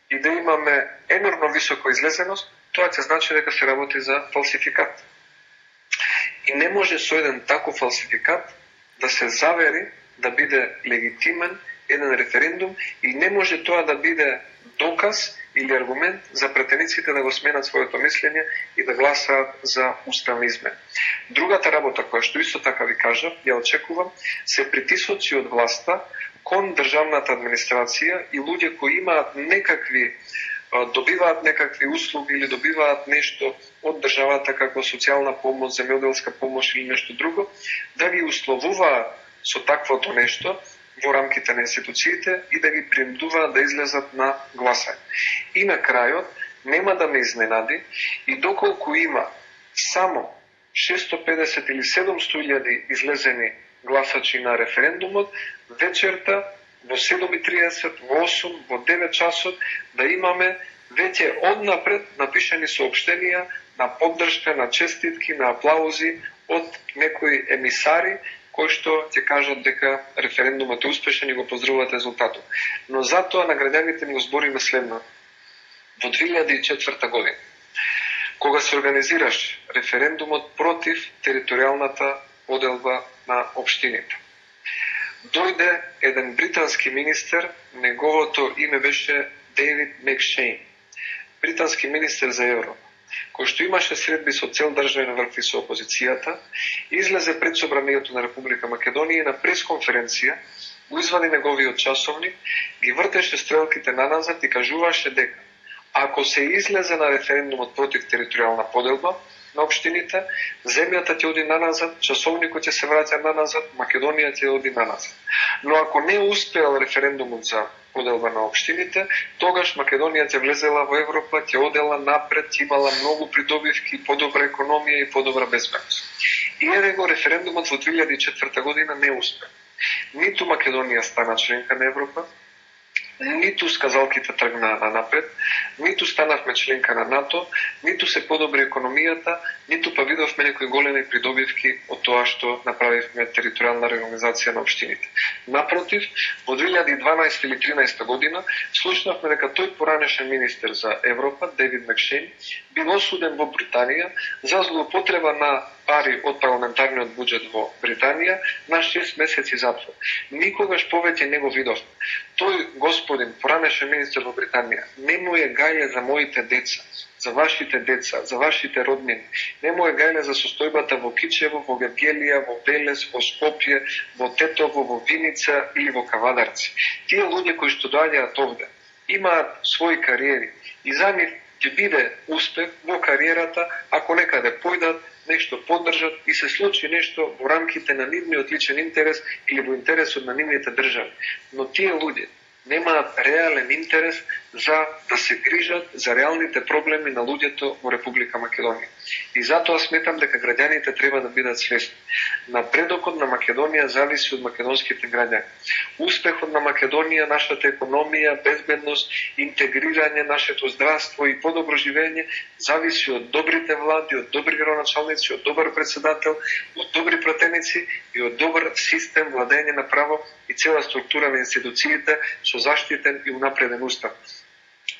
и да имаме енорно високо излезеност, тоа ќе значи дека се работи за фалсификат. И не може со еден таков фалсификат да се завери да биде легитимен еден референдум и не може тоа да биде доказ или аргумент за претениците да го сменат своето мислење и да гласаат за уставни измени. Другата работа која што исто така ви кажав, ја очекувам, се притисоци од власта кон државната администрација и луѓе кои имаат некакви добиваат некакви услуги или добиваат нешто од државата како социјална помош, земјоделска помош или нешто друго, да ги условуваат со таквото нешто во рамките на институциите и да ги принудуваат да излезат на гласање. И на крајот, нема да ме изненади и доколку има само 650 или 700 илјади излезени гласачи на референдумот, вечерта во 7.30, во 8, во 9 часот да имаме веќе однапред напишани сообщенија на поддршка, на честитки, на аплаузи од некои емисари кои што ќе кажат дека референдумот е успешен и го поздравуваат резултатот. Но затоа на граѓаните ми го збориме следно. Во 2004 година, кога се организираш референдумот против територијалната поделба на општините, дојде еден британски министер, неговото име беше Дейвид Мекшейн, британски министер за Европа кој што имаше средби со цел државен врв и со опозицијата, излезе пред Собранието на Република Македонија на пресконференција, го извади неговиот часовник, ги вртеше стрелките на назад и кажуваше дека ако се излезе на референдумот против територијална поделба на општините, земјата ќе оди на назад, часовникот ќе се враќа на назад, Македонија ќе оди на назад. Но ако не успеал референдумот за поделба на општините, тогаш Македонија ќе влезела во Европа, ќе одела напред, ќе имала многу придобивки, подобра економија и подобра безбедност. И еве го референдумот во 2004 година не успе. Ниту Македонија стана членка на Европа, ниту сказалките тргнаа на напред, ниту станавме членка на НАТО, ниту се подобри економијата, ниту па видовме некои големи придобивки од тоа што направивме територијална реорганизација на општините. Напротив, во 2012 или 2013 година слушнавме дека тој поранешен министер за Европа, Девид Мекшен, бил осуден во Британија за злоупотреба на пари од парламентарниот буџет во Британија на 6 месеци затвор. Никогаш повеќе не го видов. Тој господин, поранеше министер во Британија, не му е гајле за моите деца, за вашите деца, за вашите роднини. Не му е гајле за состојбата во Кичево, во Гергелија, во Белес, во Скопје, во Тетово, во Виница или во Кавадарци. Тие луѓе кои што доаѓаат овде, имаат своји кариери и за нив ќе биде успех во кариерата ако некаде појдат нешто поддржат и се случи нешто во рамките на нивниот личен интерес или во интересот на нивните држави. Но тие луѓе немаат реален интерес за да се грижат за реалните проблеми на луѓето во Република Македонија. И затоа сметам дека граѓаните треба да бидат свесни. Напредокот на Македонија зависи од македонските граѓани. Успехот на Македонија, нашата економија, безбедност, интегрирање, нашето здравство и подобро живење зависи од добрите влади, од добри градоначалници, од добар председател, од добри пратеници и од добар систем владење на право и цела структура на институциите со заштитен и унапреден устав.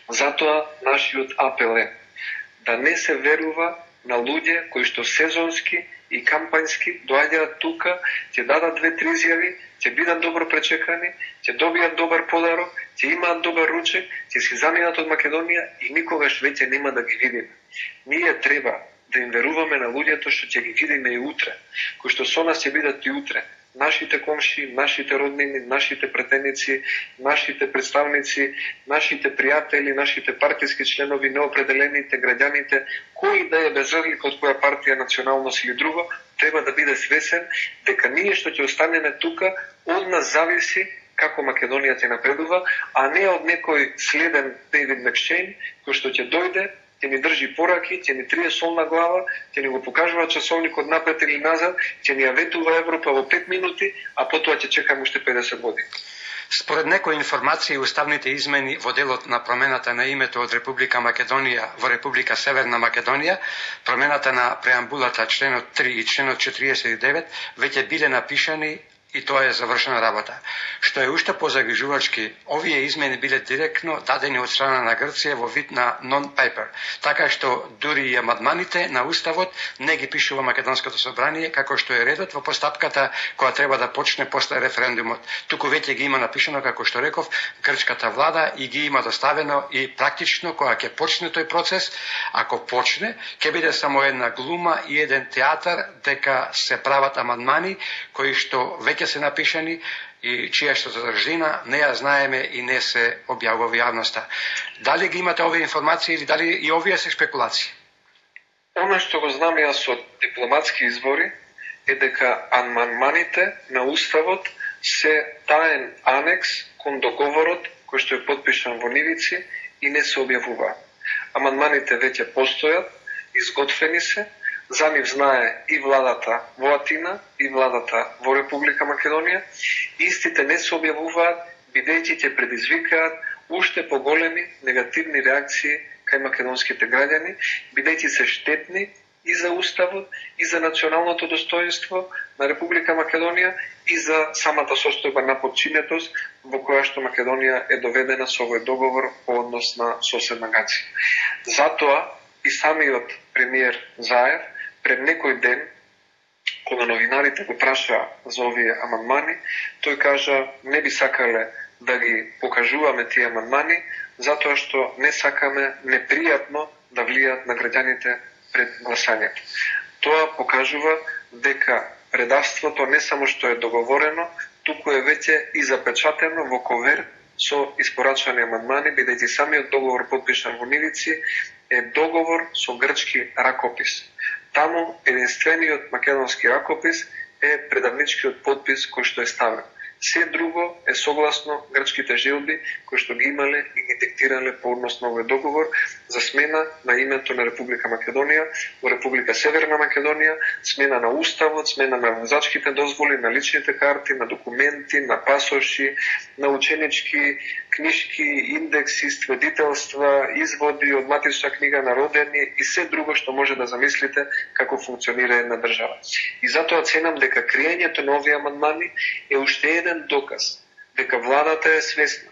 Затоа нашиот апел е да не се верува на луѓе кои што сезонски и кампањски доаѓаат тука, ќе дадат две-три изјави, ќе бидат добро пречекани, ќе добијат добар подарок, ќе имаат добар ручек, ќе се заминат од Македонија и никогаш веќе нема да ги видиме. Ние треба да им веруваме на луѓето што ќе ги видиме и утре, кои што со нас ќе бидат и утре, нашите комши, нашите роднини, нашите претеници, нашите представници, нашите пријатели, нашите партиски членови, неопределените граѓаните, кои да е без разлика од која партија, националност или друго, треба да биде свесен дека ние што ќе останеме тука, од нас зависи како Македонија ќе напредува, а не од некој следен Дейвид Мекшейн, кој што ќе дојде ќе ни држи пораки, ќе ни трие сол на глава, ќе ни го покажува часовникот напред или назад, ќе ни ја ветува Европа во 5 минути, а потоа ќе чекаме уште 50 години. Според некои информации, уставните измени во делот на промената на името од Република Македонија во Република Северна Македонија, промената на преамбулата членот 3 и членот 49 веќе биле напишани и тоа е завршена работа. Што е уште позагрижувачки, овие измени биле директно дадени од страна на Грција во вид на non-paper, така што дури и амадманите на Уставот не ги пишува Македонското собрание, како што е редот во постапката која треба да почне после референдумот. Туку веќе ги има напишано, како што реков, грчката влада и ги има доставено и практично која ќе почне тој процес, ако почне, ќе биде само една глума и еден театар дека се прават амадмани кои што веќе се напишани и чија што задржина не ја знаеме и не се објавува во јавноста. Дали ги имате овие информации или дали и овие се спекулации? Оно што го знам јас од дипломатски извори е дека анманманите на Уставот се таен анекс кон договорот кој што е подпишан во Нивици и не се објавува. Аманманите веќе постојат, изготвени се, За нив знае и владата во Атина, и владата во Република Македонија. Истите не се објавуваат, бидејќи ќе предизвикаат уште поголеми негативни реакции кај македонските граѓани, бидејќи се штетни и за Уставот, и за националното достоинство на Република Македонија, и за самата состојба на подчинетост во која што Македонија е доведена со овој договор по однос на соседна Гација. Затоа и самиот премиер Заев пред некој ден кога новинарите го праша за овие амандмани, тој кажа не би сакале да ги покажуваме тие амандмани, затоа што не сакаме непријатно да влијат на граѓаните пред гласањето. Тоа покажува дека предавството не само што е договорено, туку е веќе и запечатено во ковер со испорачани амандмани, бидејќи самиот договор подпишан во Нивици е договор со грчки ракопис. Таму единствениот македонски ракопис е предавничкиот подпис кој што е ставен. Се друго е согласно грчките желби кои што ги имале и ги диктирале по однос на овој договор за смена на името на Република Македонија во Република Северна Македонија, смена на уставот, смена на возачките дозволи, на личните карти, на документи, на пасоши, на ученички книшки индекси, сведителства, изводи од матична книга на родени и се друго што може да замислите како функционира една држава. И затоа ценам дека криењето на овие амандмани е уште еден доказ дека владата е свесна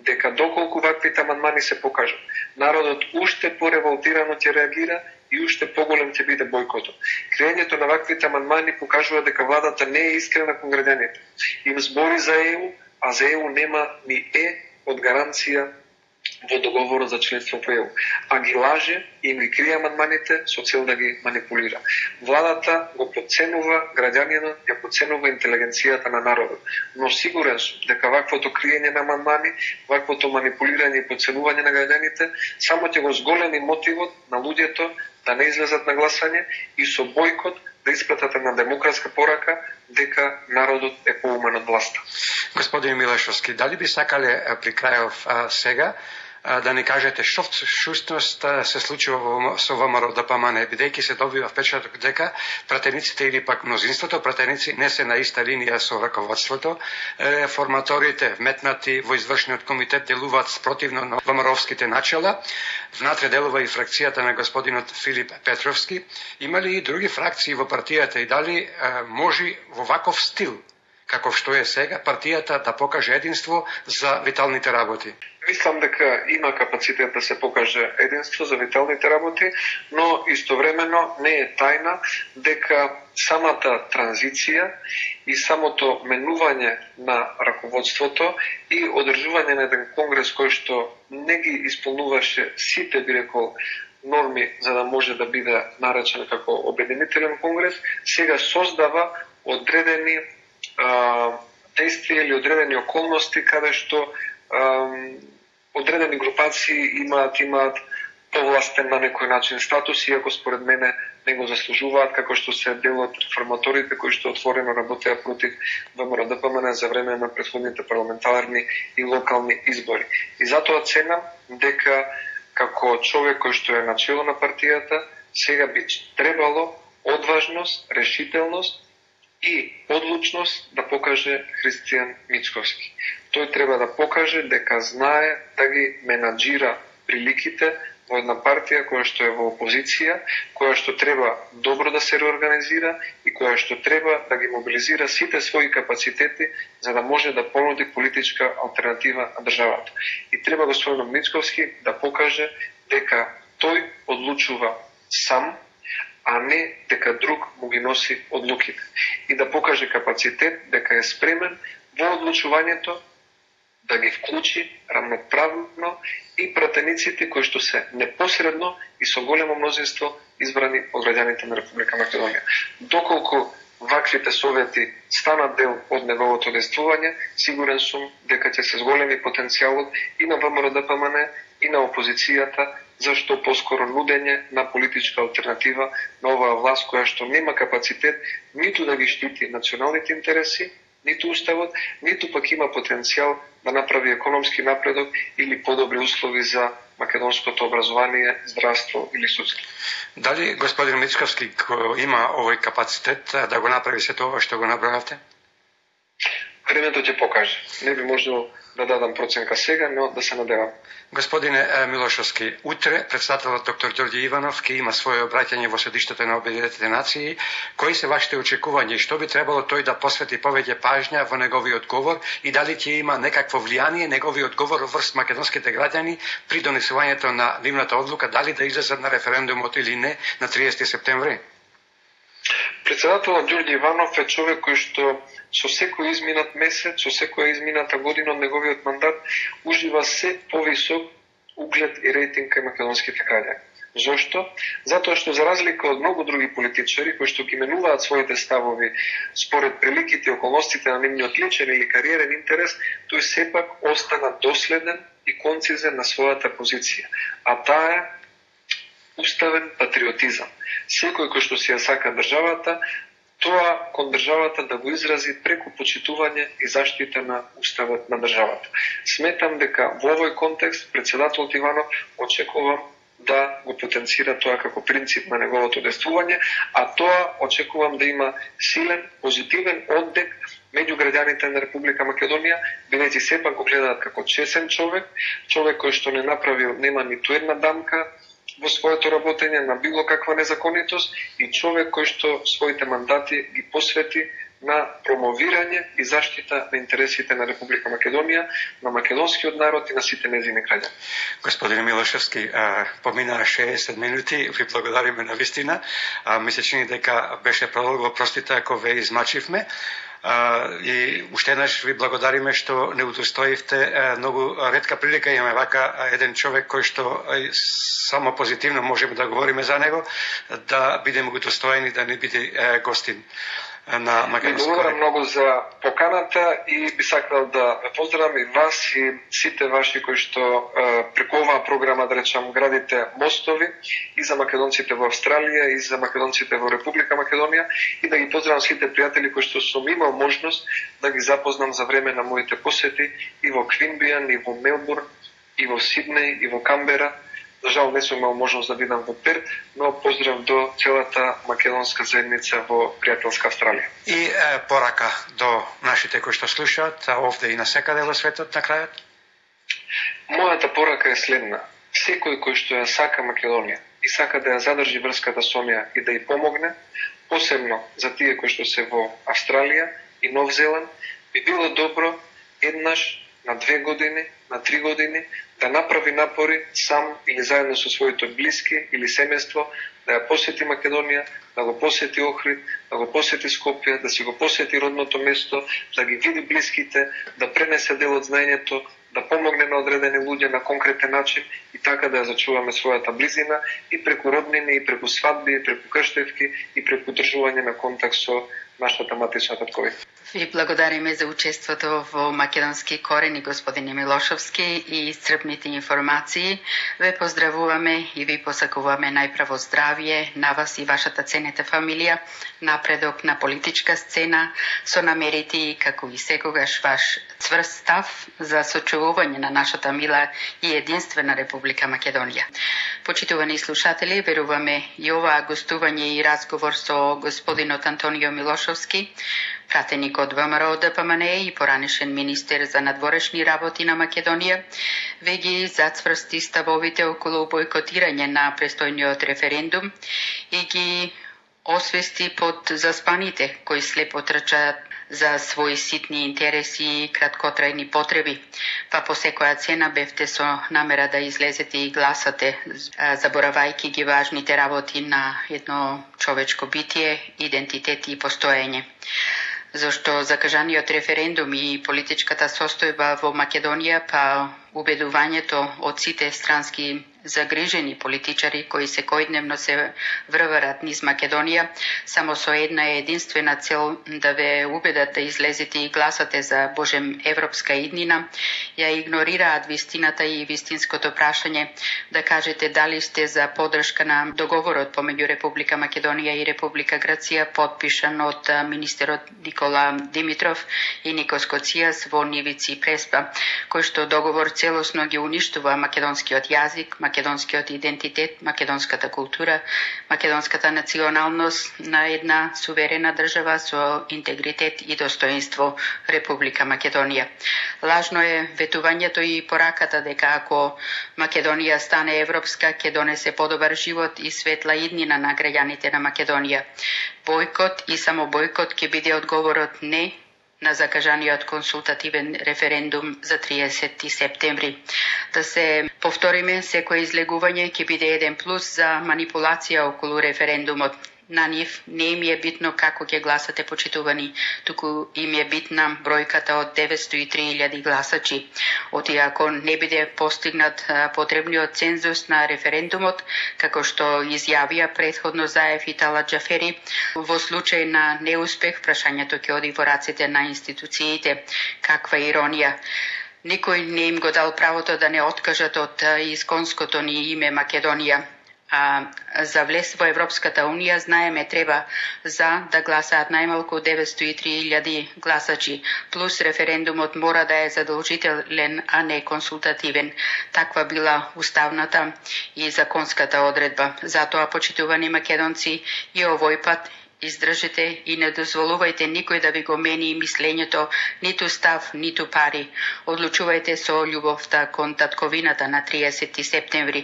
дека доколку ваквите амандмани се покажат, народот уште пореволтирано ќе реагира и уште поголем ќе биде бойкотот. Крењето на ваквите амандмани покажува дека владата не е искрена кон граѓаните. Им збори за ЕУ, а за ЕУ нема ни Е од гаранција во договорот за членство во ЕУ, а ги лаже и им ги крие амандманите со цел да ги манипулира. Владата го подценува граѓанинот, ја подценува интелигенцијата на народот. Но сигурен сум дека ваквото криење на амандмани, ваквото манипулирање и подценување на граѓаните само ќе го зголеми мотивот на луѓето да не излезат на гласање и со бойкот да испратат една демократска порака дека народот е поумен од власта. Господин Милашовски, дали би сакале при крајов сега да не кажете што всушност се случува во, со ВМРО да ДПМН, бидејќи се добива впечаток дека пратениците или пак мнозинството пратеници не се на иста линија со раководството, форматорите вметнати во извршниот комитет делуваат спротивно на ВМРО-вските начала, внатре делува и фракцијата на господинот Филип Петровски. Има ли и други фракции во партијата и дали може во ваков стил како што е сега, партијата да покаже единство за виталните работи? Мислам дека има капацитет да се покаже единство за виталните работи, но истовремено не е тајна дека самата транзиција и самото менување на раководството и одржување на еден конгрес кој што не ги исполнуваше сите, би рекол, норми за да може да биде наречен како обединителен конгрес, сега создава одредени а, действија или одредени околности каде што одредени групации имаат имаат повластен на некој начин статус, иако според мене не го заслужуваат, како што се дел од реформаторите кои што отворено работеа против ВМРО ДПМН за време на претходните парламентарни и локални избори. И затоа ценам дека како човек кој што е начело на партијата, сега би требало одважност, решителност и одлучност да покаже Христијан Мицковски. Тој треба да покаже дека знае да ги менаджира приликите во една партија која што е во опозиција, која што треба добро да се реорганизира и која што треба да ги мобилизира сите своји капацитети за да може да понуди политичка алтернатива на државата. И треба господин Мицковски да покаже дека тој одлучува сам а не дека друг му ги носи одлуките. И да покаже капацитет дека е спремен во одлучувањето да ги вклучи рамноправно и пратениците кои што се непосредно и со големо мнозинство избрани од граѓаните на Република Македонија. Доколку ваквите совети станат дел од неговото действување, сигурен сум дека ќе се зголеми потенцијалот и на ВМРО ДПМН и на опозицијата зашто поскоро нудење на политичка алтернатива на оваа власт која што нема капацитет ниту да ги штити националните интереси, ниту уставот, ниту пак има потенцијал да направи економски напредок или подобри услови за македонското образование, здравство или судство. Дали господин Мицковски има овој капацитет да го направи се тоа што го направавте? Времето ќе покаже. Не би можел да дадам проценка сега, но да се надевам. Господине Милошовски, утре председателот доктор Ѓорѓи Иванов ќе има свое обраќање во седиштето на Обединетите нации. Кои се вашите очекувања и што би требало тој да посвети повеќе пажња во неговиот говор и дали ќе има некакво влијание неговиот говор врз македонските граѓани при донесувањето на нивната одлука дали да излезат на референдумот или не на 30 септември? Председателот Ѓорѓе Иванов е човек кој што со секој изминат месец, со секоја измината година од неговиот мандат ужива се повисок углед и рейтинг кај македонските граѓани. Зошто? Затоа што за разлика од многу други политичари кои што ги менуваат своите ставови според приликите и околностите на нивниот личен или кариерен интерес, тој сепак остана доследен и концизен на својата позиција. А таа е уставен патриотизам. Секој кој што си ја сака државата, тоа кон државата да го изрази преку почитување и заштита на уставот на државата. Сметам дека во овој контекст председателот Иванов очекувам да го потенцира тоа како принцип на неговото действување, а тоа очекувам да има силен, позитивен оддек меѓу граѓаните на Република Македонија, бидејќи сепак го гледаат како чесен човек, човек кој што не направил нема ниту една дамка, во своето работење на било каква незаконитост и човек кој што своите мандати ги посвети на промовирање и заштита на интересите на Република Македонија, на македонскиот народ и на сите незини граѓани. Господин Милошевски, поминаа 60 минути, ви благодариме на вистина. А, ми се чини дека беше продолго, простите ако ве измачивме. А, и уште еднаш ви благодариме што не удостоивте многу редка прилика. Имаме вака еден човек кој што само позитивно можеме да говориме за него да бидеме удостоени да не биде гостин на Македонска. Благодарам многу за поканата и би сакал да ве поздравам и вас и сите ваши кои што е, преку оваа програма, да речам, градите мостови и за македонците во Австралија и за македонците во Република Македонија и да ги поздравам сите пријатели кои што сум имал можност да ги запознам за време на моите посети и во Квинбијан, и во Мелбурн, и во Сиднеј, и во Камбера За жал не сум имал можност да видам во Перт, но поздрав до целата македонска заедница во пријателска Австралија. И е, порака до нашите кои што слушаат, овде и на секаде во светот на крајот? Мојата порака е следна. Секој кој што ја сака Македонија и сака да ја задржи врската со неа и да ја помогне, посебно за тие кои што се во Австралија и Нов Зеланд, би било добро еднаш на две години, на три години, да направи напори сам или заедно со своите блиски или семејство да ја посети Македонија, да го посети Охрид, да го посети Скопје, да си го посети родното место, да ги види блиските, да пренесе дел од знаењето, да помогне на одредени луѓе на конкретен начин и така да ја зачуваме својата близина и преку роднини, и преку свадби, и преку крштевки, и преку држување на контакт со нашата матична татковина. Ви благодариме за учеството во Македонски корени, господине Милошовски, и исцрпните информации. Ве поздравуваме и ви посакуваме најправо здравје на вас и вашата ценета фамилија, напредок на политичка сцена, со намерити како и секогаш ваш цврст став за сочувување на нашата мила и единствена Република Македонија. Почитувани слушатели, веруваме и ова гостување и разговор со господинот Антонио Милошовски пратеник од ВМРО ДПМН и поранешен министер за надворешни работи на Македонија, ве ги зацврсти ставовите околу бойкотирање на престојниот референдум и ги освести под заспаните кои слепо трчаат за своји ситни интереси и краткотрајни потреби, па по секоја цена бевте со намера да излезете и гласате, заборавајки ги важните работи на едно човечко битие, идентитет и постоење зашто закажаниот референдум и политичката состојба во Македонија па убедувањето од сите странски загрижени политичари кои секојдневно се врварат низ Македонија, само со една единствена цел да ве убедат да излезете и гласате за Божем европска иднина, ја игнорираат вистината и вистинското прашање да кажете дали сте за подршка на договорот помеѓу Република Македонија и Република Грција подпишан од министерот Никола Димитров и Никос Коцијас во Нивици Преспа, кој што договор целосно ги уништува македонскиот јазик, македонскиот идентитет, македонската култура, македонската националност на една суверена држава со интегритет и достоинство Република Македонија. Лажно е ветувањето и пораката дека ако Македонија стане европска, ќе донесе подобар живот и светла иднина на граѓаните на Македонија. Бојкот и само бојкот ќе биде одговорот не на закажаниот консултативен референдум за 30 септември. Да се повториме, секој излегување ќе биде еден плюс за манипулација околу референдумот на нив не им е битно како ќе гласате почитувани, туку им е битна бројката од 903.000 гласачи. Оти ако не биде постигнат потребниот цензус на референдумот, како што изјавија предходно Заев и Тала Джафери, во случај на неуспех прашањето ќе оди во раците на институциите. Каква иронија! Никој не им го дал правото да не откажат од исконското ни име Македонија за влез во Европската Унија знаеме треба за да гласаат најмалку 903.000 гласачи, плюс референдумот мора да е задолжителен, а не консултативен. Таква била уставната и законската одредба. Затоа, почитувани македонци, и овој пат Издржете и не дозволувајте никој да ви го мени мислењето, ниту став, ниту пари. Одлучувајте со љубовта кон татковината на 30 септември.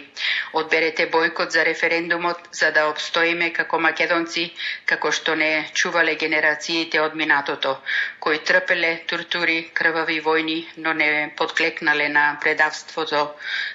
Одберете бојкот за референдумот за да обстоиме како македонци, како што не чувале генерациите од минатото, кои трпеле тортури, крвави војни, но не подклекнале на предавството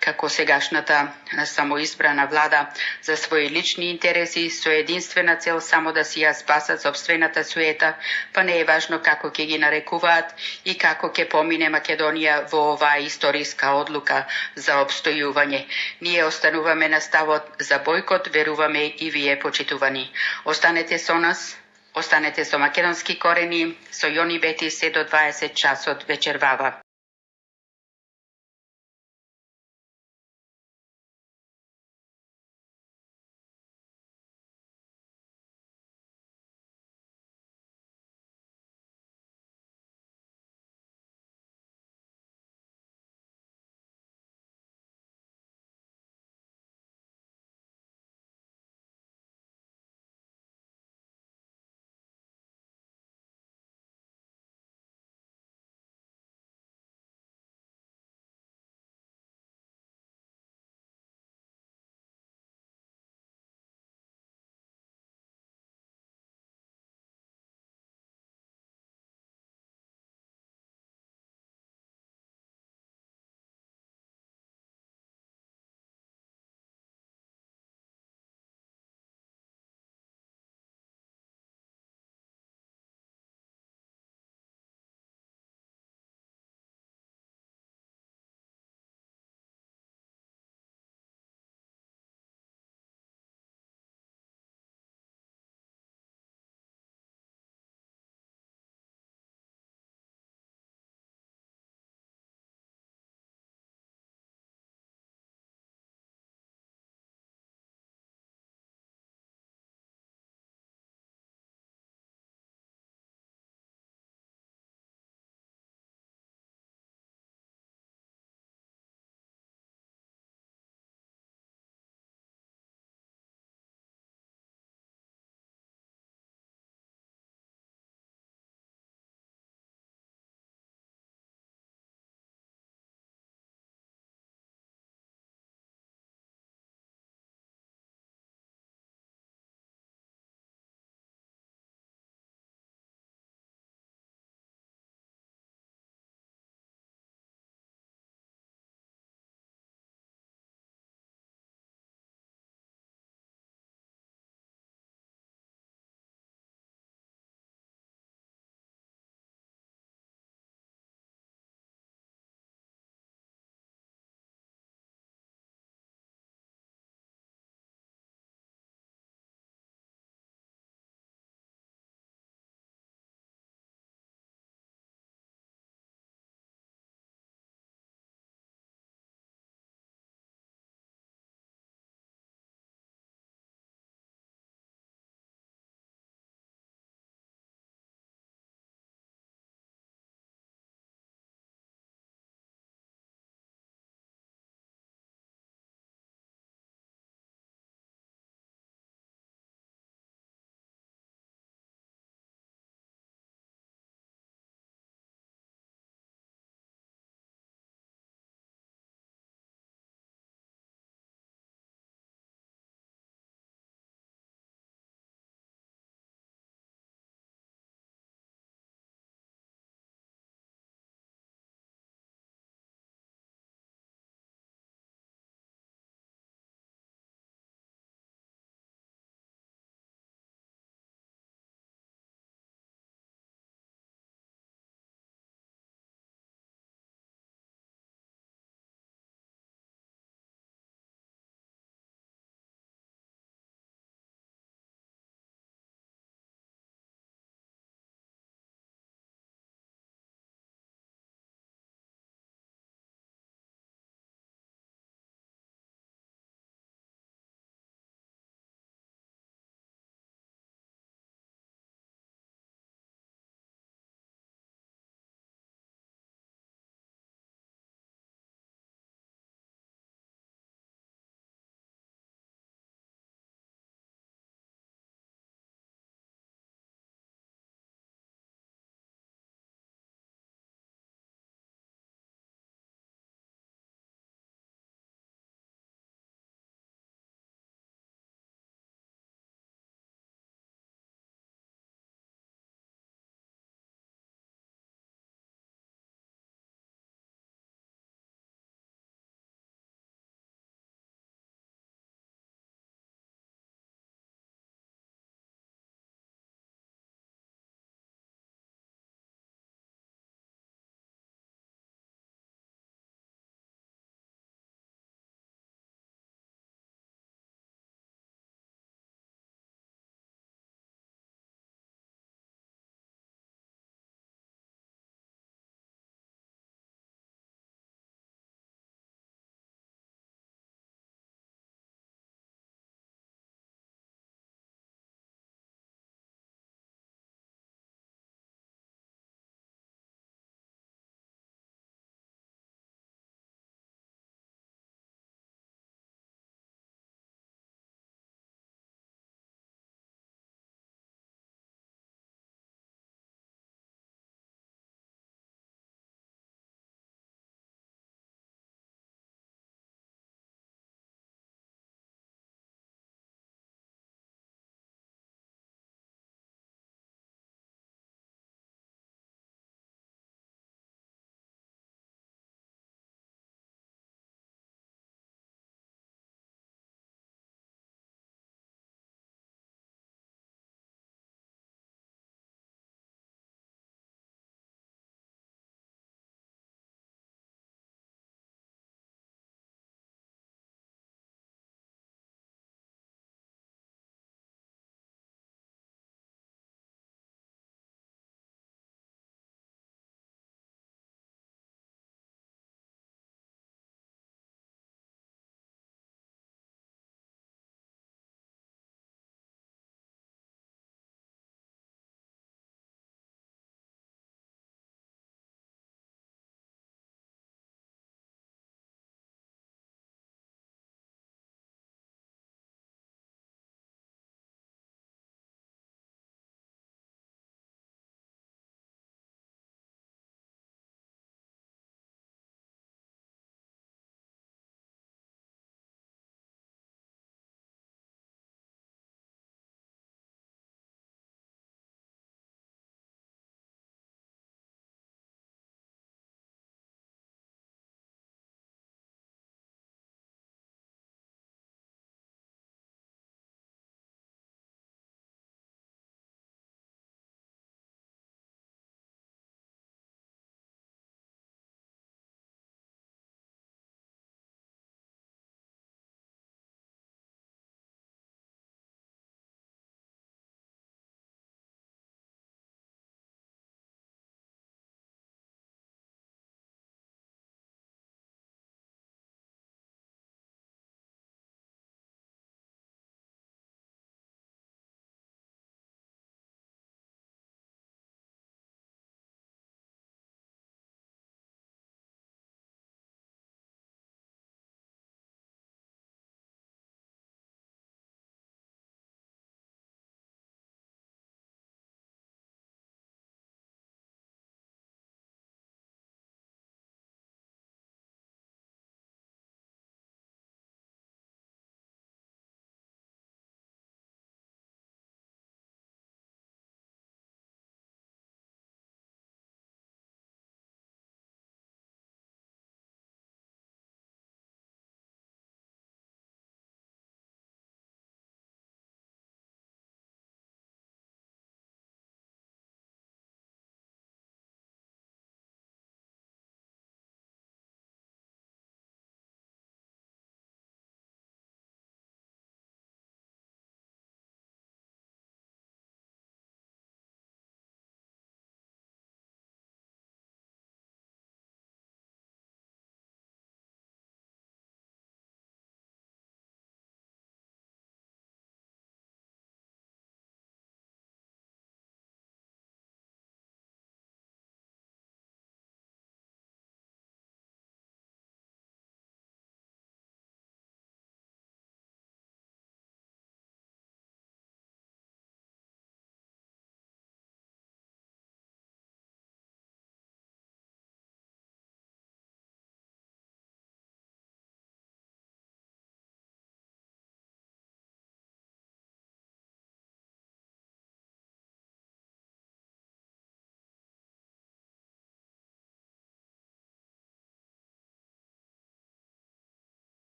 како сегашната самоизбрана влада за своји лични интереси со единствена цел само да си ја спасат собствената суета, па не е важно како ќе ги нарекуваат и како ќе помине Македонија во оваа историска одлука за обстојување. Ние остануваме на ставот за бойкот, веруваме и вие почитувани. Останете со нас, Останете со македонски корени, со Јони Бети се до 20 часот вечервава.